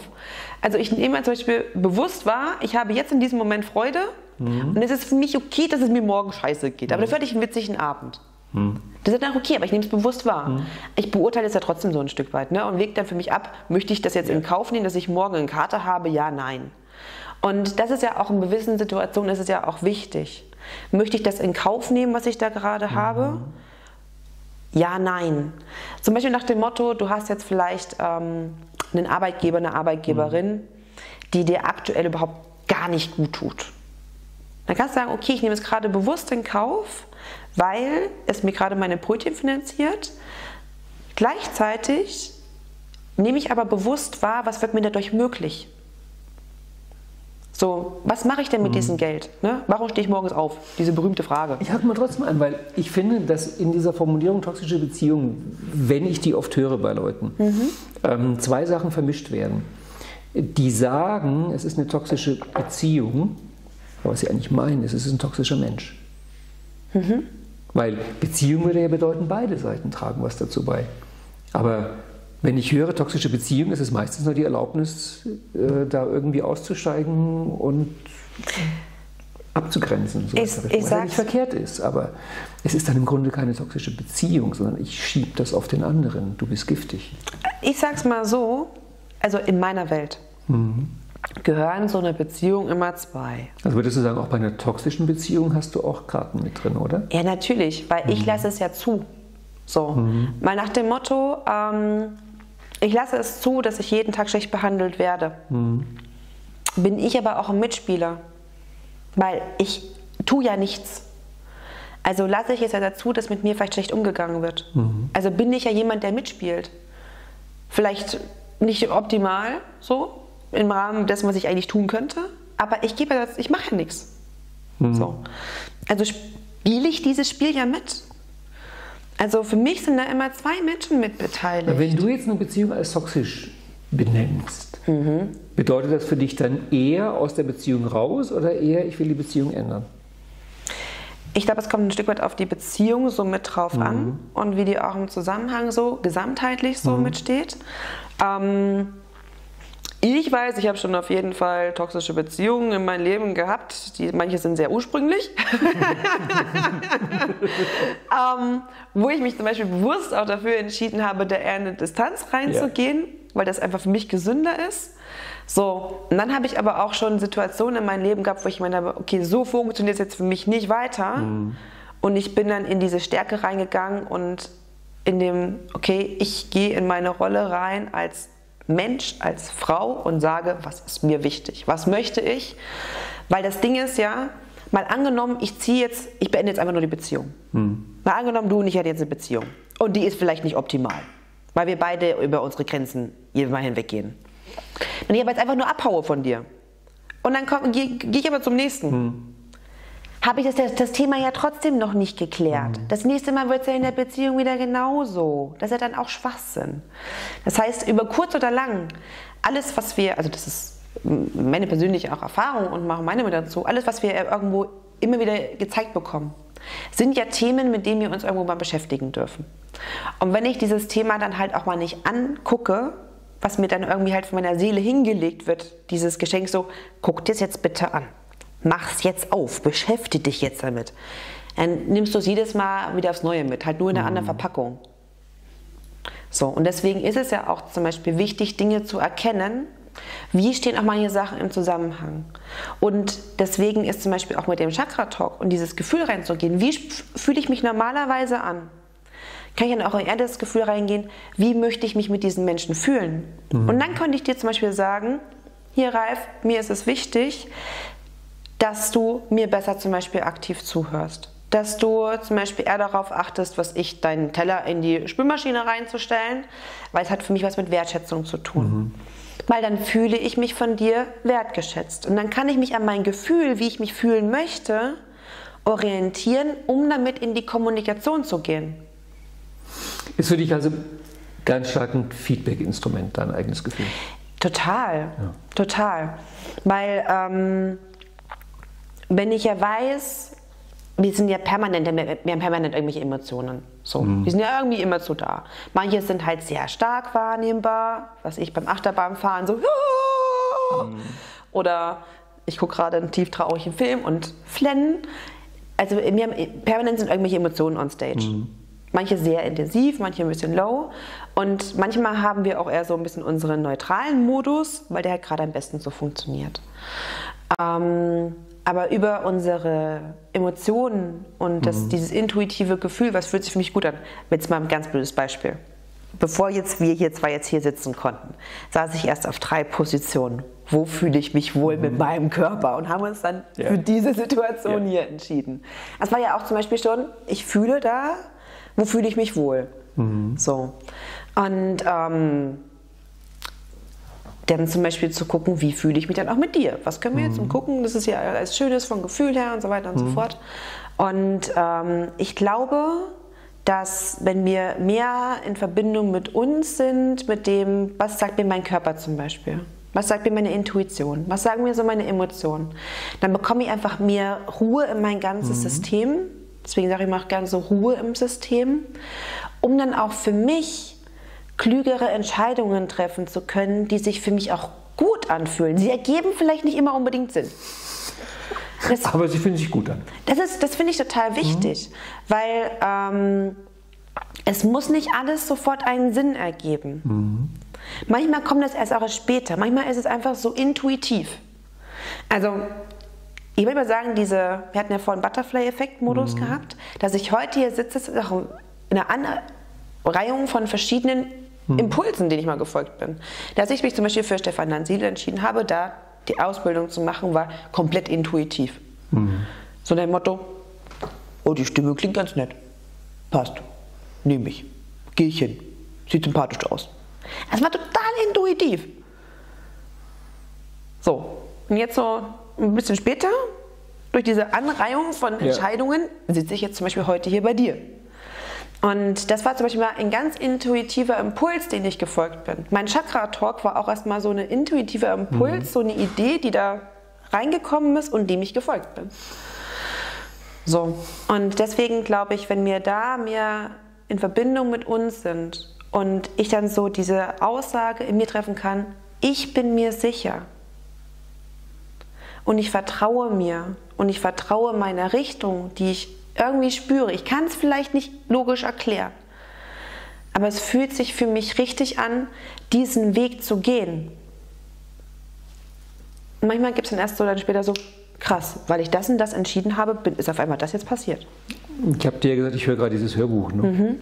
Also ich nehme zum Beispiel bewusst wahr, ich habe jetzt in diesem Moment Freude mhm. und es ist für mich okay, dass es mir morgen scheiße geht. Aber mhm. dafür hatte ich einen witzigen Abend. Mhm. Das ist dann okay, aber ich nehme es bewusst wahr. Mhm. Ich beurteile es ja trotzdem so ein Stück weit ne? und lege dann für mich ab, möchte ich das jetzt ja. in Kauf nehmen, dass ich morgen eine Karte habe? Ja, nein. Und das ist ja auch in gewissen Situationen ist es ja auch wichtig. Möchte ich das in Kauf nehmen, was ich da gerade mhm. habe? Ja, nein. Zum Beispiel nach dem Motto, du hast jetzt vielleicht ähm, einen Arbeitgeber, eine Arbeitgeberin, mhm. die dir aktuell überhaupt gar nicht gut tut. Dann kannst du sagen, okay, ich nehme es gerade bewusst in Kauf, weil es mir gerade meine Brötchen finanziert. Gleichzeitig nehme ich aber bewusst wahr, was wird mir dadurch möglich. So, was mache ich denn mit mhm. diesem Geld? Ne? Warum stehe ich morgens auf? Diese berühmte Frage. Ich hake mal trotzdem an, weil ich finde, dass in dieser Formulierung toxische Beziehungen, wenn ich die oft höre bei Leuten, mhm. ähm, zwei Sachen vermischt werden. Die sagen, es ist eine toxische Beziehung, aber was sie eigentlich meinen, ist, es ist ein toxischer Mensch. Mhm. Weil Beziehung würde ja bedeuten, beide Seiten tragen was dazu bei. Aber wenn ich höre toxische Beziehung, ist es meistens nur die Erlaubnis, äh, da irgendwie auszusteigen und abzugrenzen. So ich, ich was nicht verkehrt ist, aber es ist dann im Grunde keine toxische Beziehung, sondern ich schiebe das auf den anderen. Du bist giftig. Ich sag's mal so, also in meiner Welt mhm. Gehören so eine Beziehung immer zwei. Also würdest du sagen, auch bei einer toxischen Beziehung hast du auch Karten mit drin, oder? Ja, natürlich, weil mhm. ich lasse es ja zu. So, mhm. mal nach dem Motto, ähm, ich lasse es zu, dass ich jeden Tag schlecht behandelt werde. Mhm. Bin ich aber auch ein Mitspieler, weil ich tue ja nichts. Also lasse ich es ja dazu, dass mit mir vielleicht schlecht umgegangen wird. Mhm. Also bin ich ja jemand, der mitspielt. Vielleicht nicht optimal, so im Rahmen dessen, was ich eigentlich tun könnte, aber ich gebe das, ich mache ja nichts. Mhm. So. Also spiele ich dieses Spiel ja mit. Also für mich sind da immer zwei Menschen mit beteiligt. Wenn du jetzt eine Beziehung als toxisch benennst, mhm. bedeutet das für dich dann eher aus der Beziehung raus oder eher, ich will die Beziehung ändern? Ich glaube, es kommt ein Stück weit auf die Beziehung so mit drauf mhm. an und wie die auch im Zusammenhang so gesamtheitlich so mhm. mitsteht. Ähm, ich weiß, ich habe schon auf jeden Fall toxische Beziehungen in meinem Leben gehabt. Die, manche sind sehr ursprünglich. (laughs) ähm, wo ich mich zum Beispiel bewusst auch dafür entschieden habe, da eher in eine Distanz reinzugehen, ja. weil das einfach für mich gesünder ist. So, und dann habe ich aber auch schon Situationen in meinem Leben gehabt, wo ich meine, okay, so funktioniert es jetzt für mich nicht weiter. Mhm. Und ich bin dann in diese Stärke reingegangen und in dem, okay, ich gehe in meine Rolle rein als Mensch, als Frau und sage, was ist mir wichtig, was möchte ich. Weil das Ding ist ja, mal angenommen, ich ziehe jetzt, ich beende jetzt einfach nur die Beziehung. Hm. Mal angenommen, du und ich hätten jetzt eine Beziehung. Und die ist vielleicht nicht optimal, weil wir beide über unsere Grenzen jedes Mal hinweggehen. Wenn ich aber jetzt einfach nur abhaue von dir und dann gehe geh ich aber zum nächsten. Hm habe ich das, das, Thema ja trotzdem noch nicht geklärt. Mhm. Das nächste Mal wird es ja in der Beziehung wieder genauso. Das ist ja dann auch Schwachsinn. Das heißt, über kurz oder lang, alles, was wir, also das ist meine persönliche auch Erfahrung und mache meine mit dazu, alles, was wir irgendwo immer wieder gezeigt bekommen, sind ja Themen, mit denen wir uns irgendwo mal beschäftigen dürfen. Und wenn ich dieses Thema dann halt auch mal nicht angucke, was mir dann irgendwie halt von meiner Seele hingelegt wird, dieses Geschenk so, guck dir es jetzt bitte an mach's jetzt auf, beschäftige dich jetzt damit. Dann nimmst du es jedes Mal wieder aufs Neue mit, halt nur in einer mhm. anderen Verpackung. So, und deswegen ist es ja auch zum Beispiel wichtig, Dinge zu erkennen, wie stehen auch manche Sachen im Zusammenhang? Und deswegen ist zum Beispiel auch mit dem Chakra-Talk und dieses Gefühl reinzugehen, wie fühle ich mich normalerweise an? Kann ich dann auch eher das Gefühl reingehen, wie möchte ich mich mit diesen Menschen fühlen? Mhm. Und dann könnte ich dir zum Beispiel sagen, hier Ralf, mir ist es wichtig, dass du mir besser zum Beispiel aktiv zuhörst. Dass du zum Beispiel eher darauf achtest, was ich deinen Teller in die Spülmaschine reinzustellen, weil es hat für mich was mit Wertschätzung zu tun. Mhm. Weil dann fühle ich mich von dir wertgeschätzt. Und dann kann ich mich an mein Gefühl, wie ich mich fühlen möchte, orientieren, um damit in die Kommunikation zu gehen. Ist für dich also ganz stark ein Feedback-Instrument, dein eigenes Gefühl? Total, ja. total. Weil ähm, wenn ich ja weiß, wir sind ja permanent, wir haben permanent irgendwelche Emotionen. So, Mhm. die sind ja irgendwie immer so da. Manche sind halt sehr stark wahrnehmbar, was ich beim Achterbahnfahren so, Mhm. oder ich gucke gerade einen tief traurigen Film und flennen. Also wir haben, permanent sind irgendwelche Emotionen on stage. Mhm. Manche sehr intensiv, manche ein bisschen low. Und manchmal haben wir auch eher so ein bisschen unseren neutralen Modus, weil der halt gerade am besten so funktioniert. Ähm, aber über unsere Emotionen und das, dieses intuitive Gefühl, was fühlt sich für mich gut an? Jetzt mal ein ganz blödes Beispiel. Bevor jetzt wir hier zwei jetzt hier sitzen konnten, saß ich erst auf drei Positionen. Wo fühle ich mich wohl mit meinem Körper? Und haben uns dann Ja. für diese Situation Ja. hier entschieden. Das war ja auch zum Beispiel schon, ich fühle da, wo fühle ich mich wohl? So. Und ähm, dann zum Beispiel zu gucken, wie fühle ich mich dann auch mit dir? Was können wir jetzt um gucken? Das ist ja alles Schönes vom Gefühl her und so weiter und so fort. Und ähm, ich glaube, dass wenn wir mehr in Verbindung mit uns sind, mit dem, was sagt mir mein Körper zum Beispiel? Was sagt mir meine Intuition? Was sagen mir so meine Emotionen? Dann bekomme ich einfach mehr Ruhe in mein ganzes System. Deswegen sage ich mal auch gerne so Ruhe im System, um dann auch für mich klügere Entscheidungen treffen zu können, die sich für mich auch gut anfühlen. Sie ergeben vielleicht nicht immer unbedingt Sinn. Das, Aber sie fühlen sich gut an. das, ist, das finde ich total wichtig, weil ähm, es muss nicht alles sofort einen Sinn ergeben. Manchmal kommt das erst auch erst später. Manchmal ist es einfach so intuitiv. Also, ich würde mal sagen, diese, wir hatten ja vorhin Butterfly-Effekt-Modus gehabt, dass ich heute hier sitze, ist auch eine Anreihung von verschiedenen Impulsen, denen ich mal gefolgt bin. Dass ich mich zum Beispiel für Stefan Nansil entschieden habe, da die Ausbildung zu machen, war komplett intuitiv. So nach dem Motto, oh, die Stimme klingt ganz nett. Passt. Nehme ich. Gehe ich hin. Sieht sympathisch aus. Das war total intuitiv. So, und jetzt so ein bisschen später, durch diese Anreihung von Entscheidungen, sitze ich jetzt zum Beispiel heute hier bei dir. Und das war zum Beispiel mal ein ganz intuitiver Impuls, den ich gefolgt bin. Mein Chakra-Talk war auch erstmal so ein intuitiver Impuls, so eine Idee, die da reingekommen ist und dem ich gefolgt bin. So, und deswegen glaube ich, wenn wir da mehr in Verbindung mit uns sind und ich dann so diese Aussage in mir treffen kann, ich bin mir sicher und ich vertraue mir und ich vertraue meiner Richtung, die ich irgendwie spüre. Ich kann es vielleicht nicht logisch erklären, aber es fühlt sich für mich richtig an, diesen Weg zu gehen. Und manchmal gibt es dann erst so dann später so, krass, weil ich das und das entschieden habe, ist auf einmal das jetzt passiert. Ich habe dir ja gesagt, ich höre gerade dieses Hörbuch. Ne?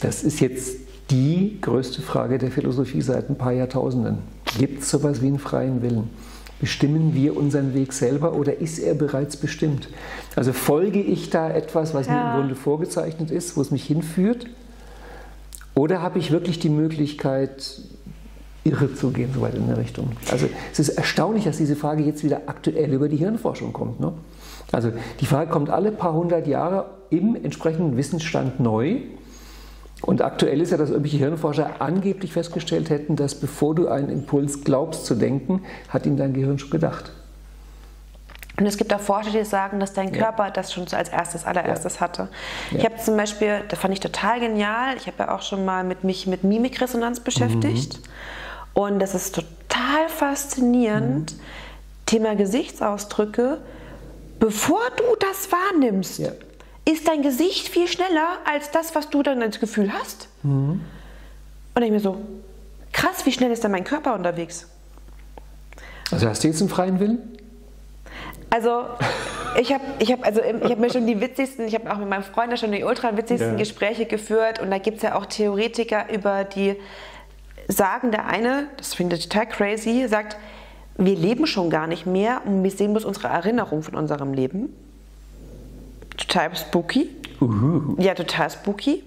Das ist jetzt die größte Frage der Philosophie seit ein paar Jahrtausenden. Gibt es sowas wie einen freien Willen? Bestimmen wir unseren Weg selber oder ist er bereits bestimmt? Also folge ich da etwas, was mir Ja. im Grunde vorgezeichnet ist, wo es mich hinführt? Oder habe ich wirklich die Möglichkeit, irre zu gehen, so weit in der Richtung? Also es ist erstaunlich, dass diese Frage jetzt wieder aktuell über die Hirnforschung kommt. Ne? Also die Frage kommt alle paar hundert Jahre im entsprechenden Wissensstand neu. Und aktuell ist ja, dass irgendwelche Hirnforscher angeblich festgestellt hätten, dass bevor du einen Impuls glaubst zu denken, hat ihm dein Gehirn schon gedacht. Und es gibt auch Forscher, die sagen, dass dein Körper das schon als erstes, allererstes hatte. Ich Ja. habe zum Beispiel, das fand ich total genial, ich habe ja auch schon mal mit mich mit Mimikresonanz beschäftigt. Und das ist total faszinierend. Thema Gesichtsausdrücke. Bevor du das wahrnimmst, Ja. Ist dein Gesicht viel schneller als das, was du dann als Gefühl hast. Und ich mir so, krass, wie schnell ist denn mein Körper unterwegs? Also hast du jetzt einen freien Willen? Also ich habe ich hab, also ich hab mir schon die witzigsten, ich habe auch mit meinem Freund schon die ultra witzigsten Ja. Gespräche geführt und da gibt es ja auch Theoretiker über die sagen, der eine, das finde ich total crazy, sagt, wir leben schon gar nicht mehr und wir sehen bloß unsere Erinnerung von unserem Leben. Total spooky. Uhu. Ja, total spooky.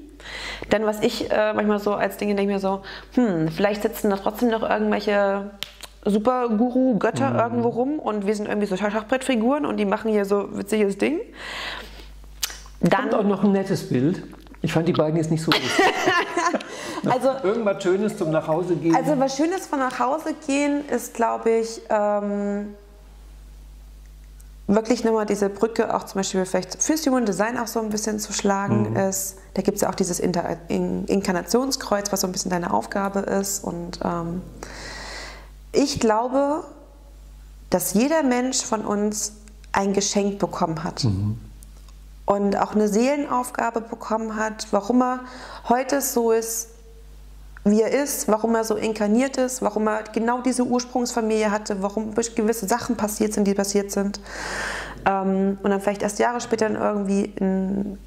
Dann, was ich äh, manchmal so als Dinge denke, mir so, hm, vielleicht sitzen da trotzdem noch irgendwelche Super-Guru-Götter irgendwo rum und wir sind irgendwie so Schachbrettfiguren und die machen hier so witziges Ding. Dann, Und auch noch ein nettes Bild. Ich fand die beiden jetzt nicht so lustig. (laughs) also, Irgendwas Schönes zum Nachhause gehen. also was Schönes von nach Hause gehen ist, glaube ich, ähm, wirklich nochmal diese Brücke auch zum Beispiel vielleicht fürs Human Design auch so ein bisschen zu schlagen mhm. ist, da gibt es ja auch dieses Inter In Inkarnationskreuz, was so ein bisschen deine Aufgabe ist. Und ähm, ich glaube, dass jeder Mensch von uns ein Geschenk bekommen hat. Mhm. Und auch eine Seelenaufgabe bekommen hat, warum er heute so ist, wie er ist, warum er so inkarniert ist, warum er genau diese Ursprungsfamilie hatte, warum gewisse Sachen passiert sind, die passiert sind. Ähm, und dann vielleicht erst Jahre später dann irgendwie einen,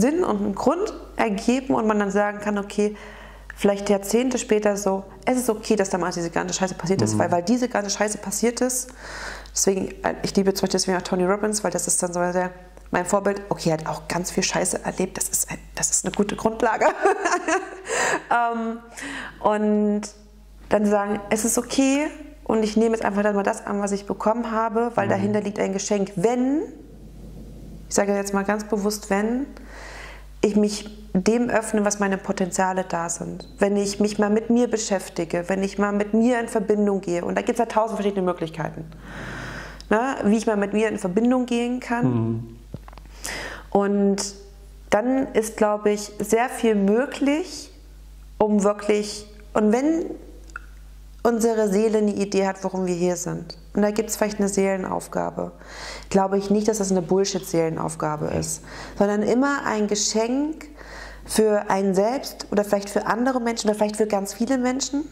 Sinn und einen Grund ergeben und man dann sagen kann, okay, vielleicht Jahrzehnte später so, es ist okay, dass damals diese ganze Scheiße passiert ist, mhm. weil, weil diese ganze Scheiße passiert ist. Deswegen, äh, ich liebe zum Beispiel deswegen auch Tony Robbins, weil das ist dann so sehr mein Vorbild, okay, hat auch ganz viel Scheiße erlebt, das ist, ein, das ist eine gute Grundlage. (laughs) ähm, und dann sagen, es ist okay und ich nehme jetzt einfach dann mal das an, was ich bekommen habe, weil mhm. dahinter liegt ein Geschenk. Wenn, ich sage jetzt mal ganz bewusst, wenn ich mich dem öffne, was meine Potenziale da sind. Wenn ich mich mal mit mir beschäftige, wenn ich mal mit mir in Verbindung gehe. Und da gibt es ja tausend verschiedene Möglichkeiten, ne? wie ich mal mit mir in Verbindung gehen kann. Mhm. Und dann ist, glaube ich, sehr viel möglich, um wirklich, und wenn unsere Seele eine Idee hat, warum wir hier sind, und da gibt es vielleicht eine Seelenaufgabe, glaube ich nicht, dass das eine Bullshit-Seelenaufgabe ist, sondern immer ein Geschenk für einen selbst oder vielleicht für andere Menschen oder vielleicht für ganz viele Menschen.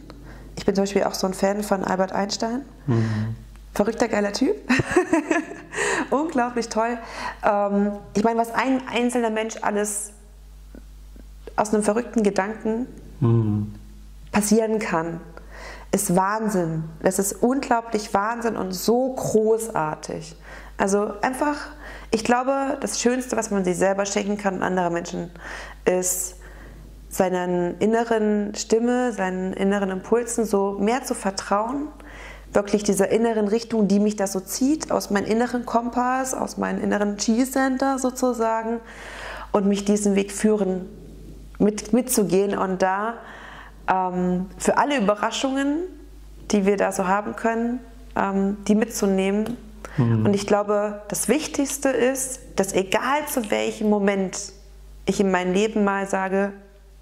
Ich bin zum Beispiel auch so ein Fan von Albert Einstein. Mhm. Verrückter, geiler Typ. (laughs) (laughs) Unglaublich toll. Ähm, ich meine, was ein einzelner Mensch alles aus einem verrückten Gedanken mhm. passieren kann, ist Wahnsinn. Das ist unglaublich Wahnsinn und so großartig. Also einfach, ich glaube, das Schönste, was man sich selber schenken kann, anderen Menschen, ist seinen inneren Stimme, seinen inneren Impulsen so mehr zu vertrauen wirklich dieser inneren Richtung, die mich da so zieht, aus meinem inneren Kompass, aus meinem inneren G-Center sozusagen und mich diesen Weg führen, mit, mitzugehen und da ähm, für alle Überraschungen, die wir da so haben können, ähm, die mitzunehmen. Mhm. Und ich glaube, das Wichtigste ist, dass egal zu welchem Moment ich in meinem Leben mal sage,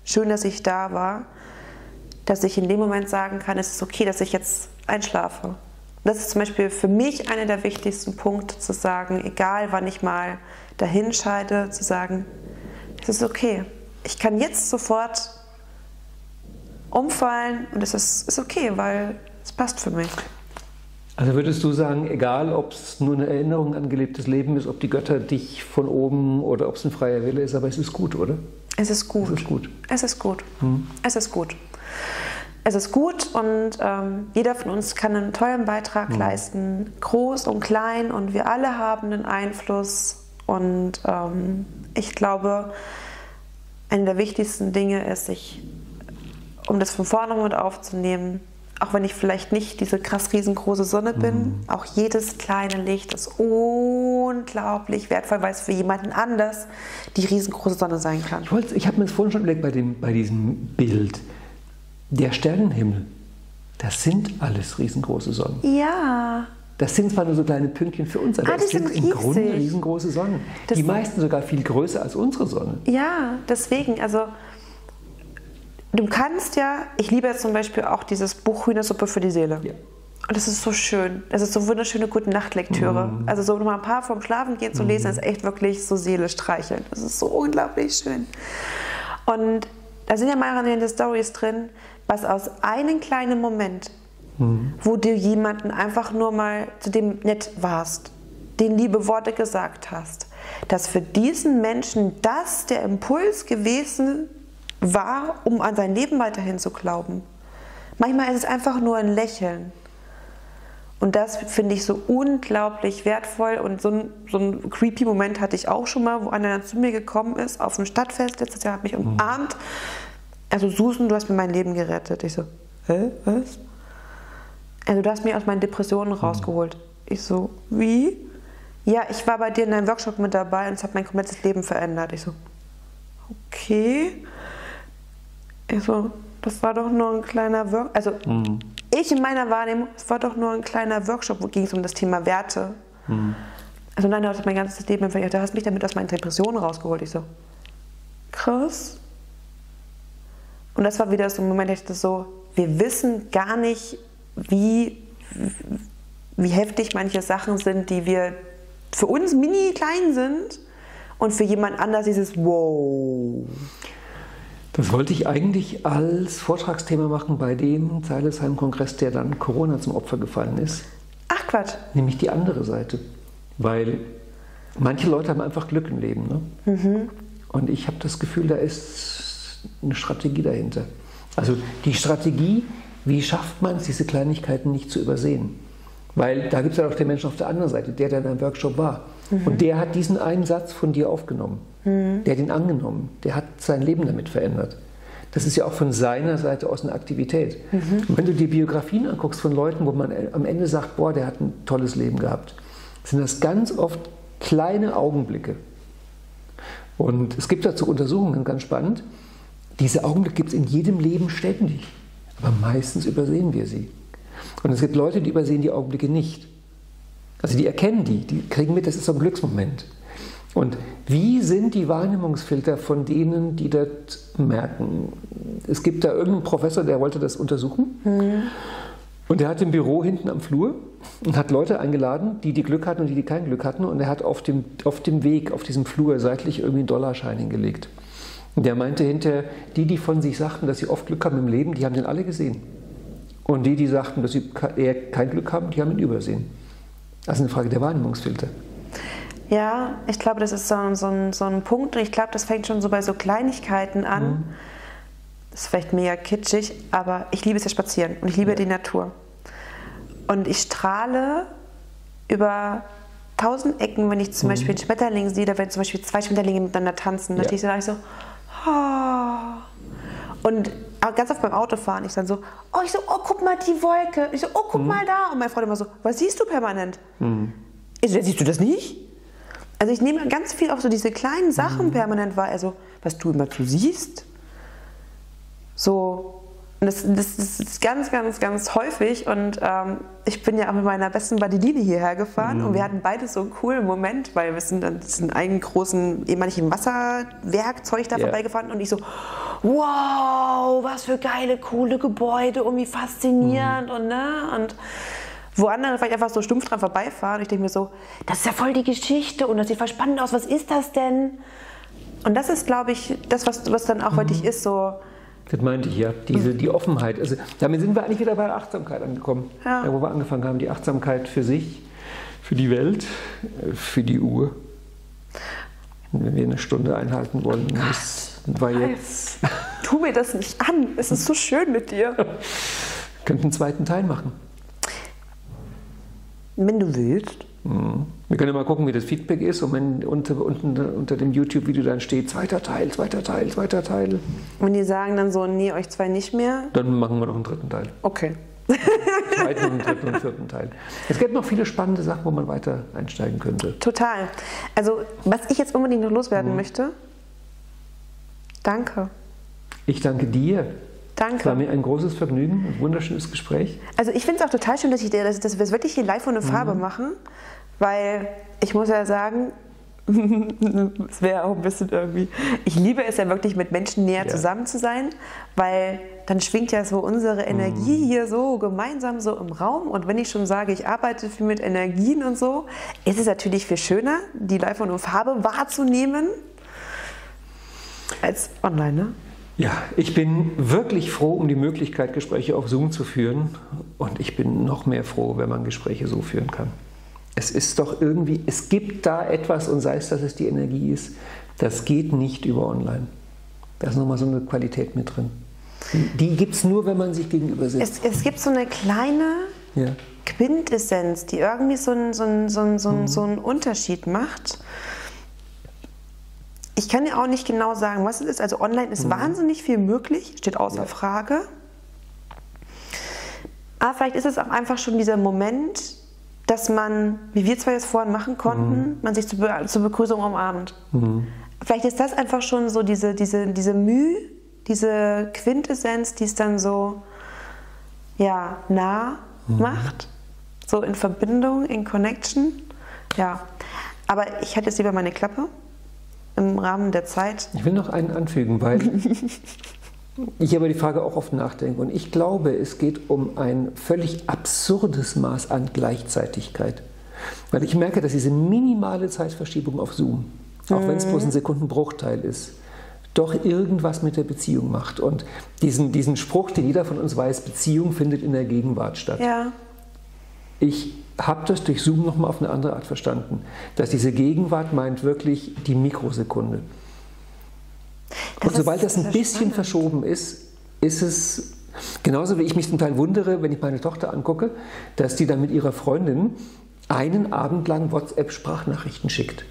schön, dass ich da war, dass ich in dem Moment sagen kann, es ist okay, dass ich jetzt einschlafe. Das ist zum Beispiel für mich einer der wichtigsten Punkte, zu sagen, egal wann ich mal dahin scheide, zu sagen, es ist okay. Ich kann jetzt sofort umfallen und es ist, ist okay, weil es passt für mich. Also würdest du sagen, egal ob es nur eine Erinnerung an gelebtes Leben ist, ob die Götter dich von oben oder ob es ein freier Wille ist, aber es ist gut, oder? Es ist gut. Es ist gut. Es ist gut. Hm. Es ist gut es ist gut und ähm, jeder von uns kann einen tollen Beitrag mhm. leisten, groß und klein und wir alle haben einen Einfluss und ähm, ich glaube, eine der wichtigsten Dinge ist, sich, um das von vorne mit aufzunehmen, auch wenn ich vielleicht nicht diese krass riesengroße Sonne bin, mhm. auch jedes kleine Licht ist unglaublich wertvoll, weil es für jemanden anders die riesengroße Sonne sein kann. Ich, ich habe mir das vorhin schon überlegt bei, dem, bei diesem Bild der Sternenhimmel, das sind alles riesengroße Sonnen. Ja. Das sind zwar nur so kleine Pünktchen für uns, aber ah, das sind, sind im Grunde riesengroße Sonnen. Das die meisten sogar viel größer als unsere Sonne. Ja, deswegen, also du kannst ja, ich liebe jetzt zum Beispiel auch dieses Buch Hühnersuppe für die Seele. Ja. Und das ist so schön. Das ist so wunderschöne gute Nachtlektüre. Mhm. Also so mal ein paar vom Schlafengehen zu lesen, mhm. ist echt wirklich so Seele streicheln. Das ist so unglaublich schön. Und da sind ja marinierte Stories drin, was aus einem kleinen Moment, mhm. wo du jemanden einfach nur mal zu dem nett warst, den liebe Worte gesagt hast, dass für diesen Menschen das der Impuls gewesen war, um an sein Leben weiterhin zu glauben. Manchmal ist es einfach nur ein Lächeln. Und das finde ich so unglaublich wertvoll. Und so ein, so ein creepy Moment hatte ich auch schon mal, wo einer zu mir gekommen ist auf dem Stadtfest. Letztes Jahr hat mich mhm. Also Susan, du hast mir mein Leben gerettet. Ich so, hä, was? Also du hast mich aus meinen Depressionen mhm. rausgeholt. Ich so, wie? Ja, ich war bei dir in deinem Workshop mit dabei und es hat mein komplettes Leben verändert. Ich so, okay. Ich so, das war doch nur ein kleiner Workshop. Also mhm. ich in meiner Wahrnehmung, es war doch nur ein kleiner Workshop, wo ging es um das Thema Werte. Mhm. Also nein, du hast mein ganzes Leben verändert. Du hast mich damit aus meinen Depressionen rausgeholt. Ich so, krass. Und das war wieder so ein Moment, ich dachte so, wir wissen gar nicht, wie, wie heftig manche Sachen sind, die wir für uns mini klein sind und für jemand anders dieses Wow. Das wollte ich eigentlich als Vortragsthema machen bei dem Zeilesheim-Kongress, der dann Corona zum Opfer gefallen ist. Ach Quatsch. Nämlich die andere Seite. Weil manche Leute haben einfach Glück im Leben. Ne? Mhm. Und ich habe das Gefühl, da ist eine Strategie dahinter. Also die Strategie, wie schafft man es, diese Kleinigkeiten nicht zu übersehen? Weil da gibt es ja auch den Menschen auf der anderen Seite, der, der in einem Workshop war. Mhm. Und der hat diesen einen Satz von dir aufgenommen. Mhm. Der hat ihn angenommen. Der hat sein Leben damit verändert. Das ist ja auch von seiner Seite aus eine Aktivität. Mhm. Und wenn du dir Biografien anguckst von Leuten, wo man am Ende sagt, boah, der hat ein tolles Leben gehabt, sind das ganz oft kleine Augenblicke. Und es gibt dazu Untersuchungen, ganz spannend. Diese Augenblicke gibt es in jedem Leben ständig. Aber meistens übersehen wir sie. Und es gibt Leute, die übersehen die Augenblicke nicht. Also die erkennen die, die kriegen mit, das ist so ein Glücksmoment. Und wie sind die Wahrnehmungsfilter von denen, die das merken? Es gibt da irgendeinen Professor, der wollte das untersuchen. Mhm. Und der hat im Büro hinten am Flur und hat Leute eingeladen, die die Glück hatten und die, die kein Glück hatten. Und er hat auf dem, auf dem Weg, auf diesem Flur seitlich irgendwie einen Dollarschein hingelegt. Und der meinte hinterher, die, die von sich sagten, dass sie oft Glück haben im Leben, die haben den alle gesehen. Und die, die sagten, dass sie eher kein Glück haben, die haben ihn übersehen. Das ist eine Frage der Wahrnehmungsfilter. Ja, ich glaube, das ist so, so, ein, so ein Punkt und ich glaube, das fängt schon so bei so Kleinigkeiten an. Mhm. Das ist vielleicht mega kitschig, aber ich liebe es ja spazieren und ich liebe ja. die Natur. Und ich strahle über tausend Ecken, wenn ich zum mhm. Beispiel einen Schmetterling sehe, oder wenn zum Beispiel zwei Schmetterlinge miteinander tanzen, ja. dann stehe ich so. Und ganz oft beim Autofahren, ich dann so, oh, ich so, oh, guck mal die Wolke. Ich so, oh, guck mhm. mal da. Und meine Freundin immer so, was siehst du permanent? Mhm. Ich so, siehst du das nicht? Also ich nehme ganz viel auf so diese kleinen Sachen mhm. permanent wahr. Also, was du immer zu siehst. So, das, das, das, ist ganz, ganz, ganz häufig. Und ähm, ich bin ja auch mit meiner besten Badiline hierher gefahren mhm. und wir hatten beide so einen coolen Moment, weil wir sind dann in einen großen ehemaligen Wasserwerkzeug da yeah. vorbeigefahren und ich so, wow, was für geile, coole Gebäude und wie faszinierend mhm. und ne und wo andere vielleicht einfach so stumpf dran vorbeifahren. Ich denke mir so, das ist ja voll die Geschichte und das sieht voll spannend aus. Was ist das denn? Und das ist, glaube ich, das, was, was dann auch mhm. wirklich ist, so das meinte ich ja, diese, die Offenheit. Also damit sind wir eigentlich wieder bei der Achtsamkeit angekommen, ja. wo wir angefangen haben. Die Achtsamkeit für sich, für die Welt, für die Uhr. Und wenn wir eine Stunde einhalten wollen, müssen wir jetzt. Tu mir das nicht an, es ist so schön mit dir. Könnten einen zweiten Teil machen. Wenn du willst. Mhm. Wir können ja mal gucken, wie das Feedback ist und wenn unter, unter, unter dem YouTube-Video dann steht, zweiter Teil, zweiter Teil, zweiter Teil. Und die sagen dann so, nee, euch zwei nicht mehr? Dann machen wir noch einen dritten Teil. Okay. (laughs) Zweiten und dritten und vierten Teil. Es gibt noch viele spannende Sachen, wo man weiter einsteigen könnte. Total. Also, was ich jetzt unbedingt noch loswerden mhm. möchte, danke. Ich danke dir. Danke. Es war mir ein großes Vergnügen, ein wunderschönes Gespräch. Also ich finde es auch total schön, dass, ich, dass, dass wir es wirklich hier live ohne Farbe mhm. machen. Weil ich muss ja sagen, (laughs) es wäre auch ein bisschen irgendwie. Ich liebe es ja wirklich, mit Menschen näher ja. zusammen zu sein, weil dann schwingt ja so unsere Energie mm. hier so gemeinsam so im Raum. Und wenn ich schon sage, ich arbeite viel mit Energien und so, ist es natürlich viel schöner, die live und in Farbe wahrzunehmen, als online, ne? Ja, ich bin wirklich froh um die Möglichkeit, Gespräche auf Zoom zu führen. Und ich bin noch mehr froh, wenn man Gespräche so führen kann es ist doch irgendwie, es gibt da etwas und sei es, dass es die Energie ist, das geht nicht über online. Da ist nochmal so eine Qualität mit drin. Die gibt es nur, wenn man sich gegenüber sitzt. Es, es gibt so eine kleine ja. Quintessenz, die irgendwie so einen, so, einen, so, einen, so, einen, mhm. so einen Unterschied macht. Ich kann ja auch nicht genau sagen, was es ist. Also online ist mhm. wahnsinnig viel möglich, steht außer ja. Frage. Aber vielleicht ist es auch einfach schon dieser Moment, dass man, wie wir zwei jetzt vorhin machen konnten, mhm. man sich zur, Be zur, Begrüßung umarmt. Mhm. Vielleicht ist das einfach schon so diese, diese, diese Mühe, diese Quintessenz, die es dann so ja, nah mhm. macht, so in Verbindung, in Connection. Ja, Aber ich hätte jetzt lieber meine Klappe im Rahmen der Zeit. Ich will noch einen anfügen, weil (laughs) ich aber die Frage auch oft nachdenke. Und ich glaube, es geht um ein völlig absurdes Maß an Gleichzeitigkeit. Weil ich merke, dass diese minimale Zeitverschiebung auf Zoom, auch mhm. wenn es bloß ein Sekundenbruchteil ist, doch irgendwas mit der Beziehung macht. Und diesen, diesen Spruch, den jeder von uns weiß, Beziehung findet in der Gegenwart statt. Ja. Ich habe das durch Zoom nochmal auf eine andere Art verstanden. Dass diese Gegenwart meint wirklich die Mikrosekunde. Das und sobald das ein bisschen spannend. verschoben ist, ist es genauso wie ich mich zum Teil wundere, wenn ich meine Tochter angucke, dass die dann mit ihrer Freundin einen Abend lang WhatsApp-Sprachnachrichten schickt.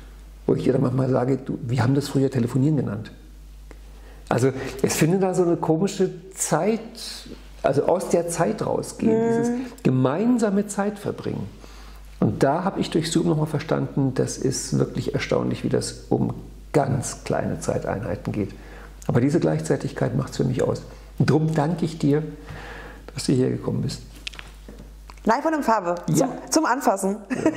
Wo ich ihr dann manchmal sage, du, wir haben das früher Telefonieren genannt. Also es findet da so eine komische Zeit, also aus der Zeit rausgehen, mhm. dieses gemeinsame Zeit verbringen. Und da habe ich durch Zoom nochmal verstanden, das ist wirklich erstaunlich, wie das um ganz kleine Zeiteinheiten geht. Aber diese Gleichzeitigkeit macht es für mich aus. Und darum danke ich dir, dass du hierher gekommen bist. Live und in Farbe, ja. zum, zum, Anfassen. Ja.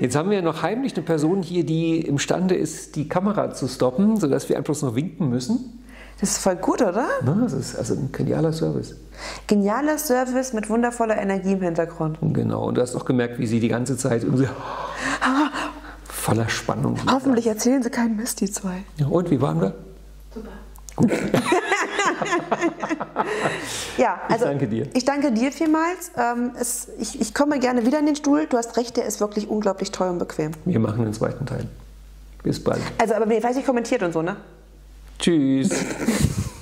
Jetzt haben wir noch heimlich eine Person hier, die imstande ist, die Kamera zu stoppen, sodass wir einfach noch winken müssen. Das ist voll gut, oder? Na, das ist also ein genialer Service. Genialer Service mit wundervoller Energie im Hintergrund. Genau, und du hast auch gemerkt, wie sie die ganze Zeit irgendwie voller Spannung. Hoffentlich erzählen sie keinen Mist, die zwei. Ja, und wie waren wir? Super. Gut. (laughs) ja, also ich danke dir. Ich danke dir vielmals. Ähm, es, ich, ich komme gerne wieder in den Stuhl. Du hast recht, der ist wirklich unglaublich toll und bequem. Wir machen den zweiten Teil. Bis bald. Also, aber fleißig kommentiert und so, ne? Tschüss. (laughs)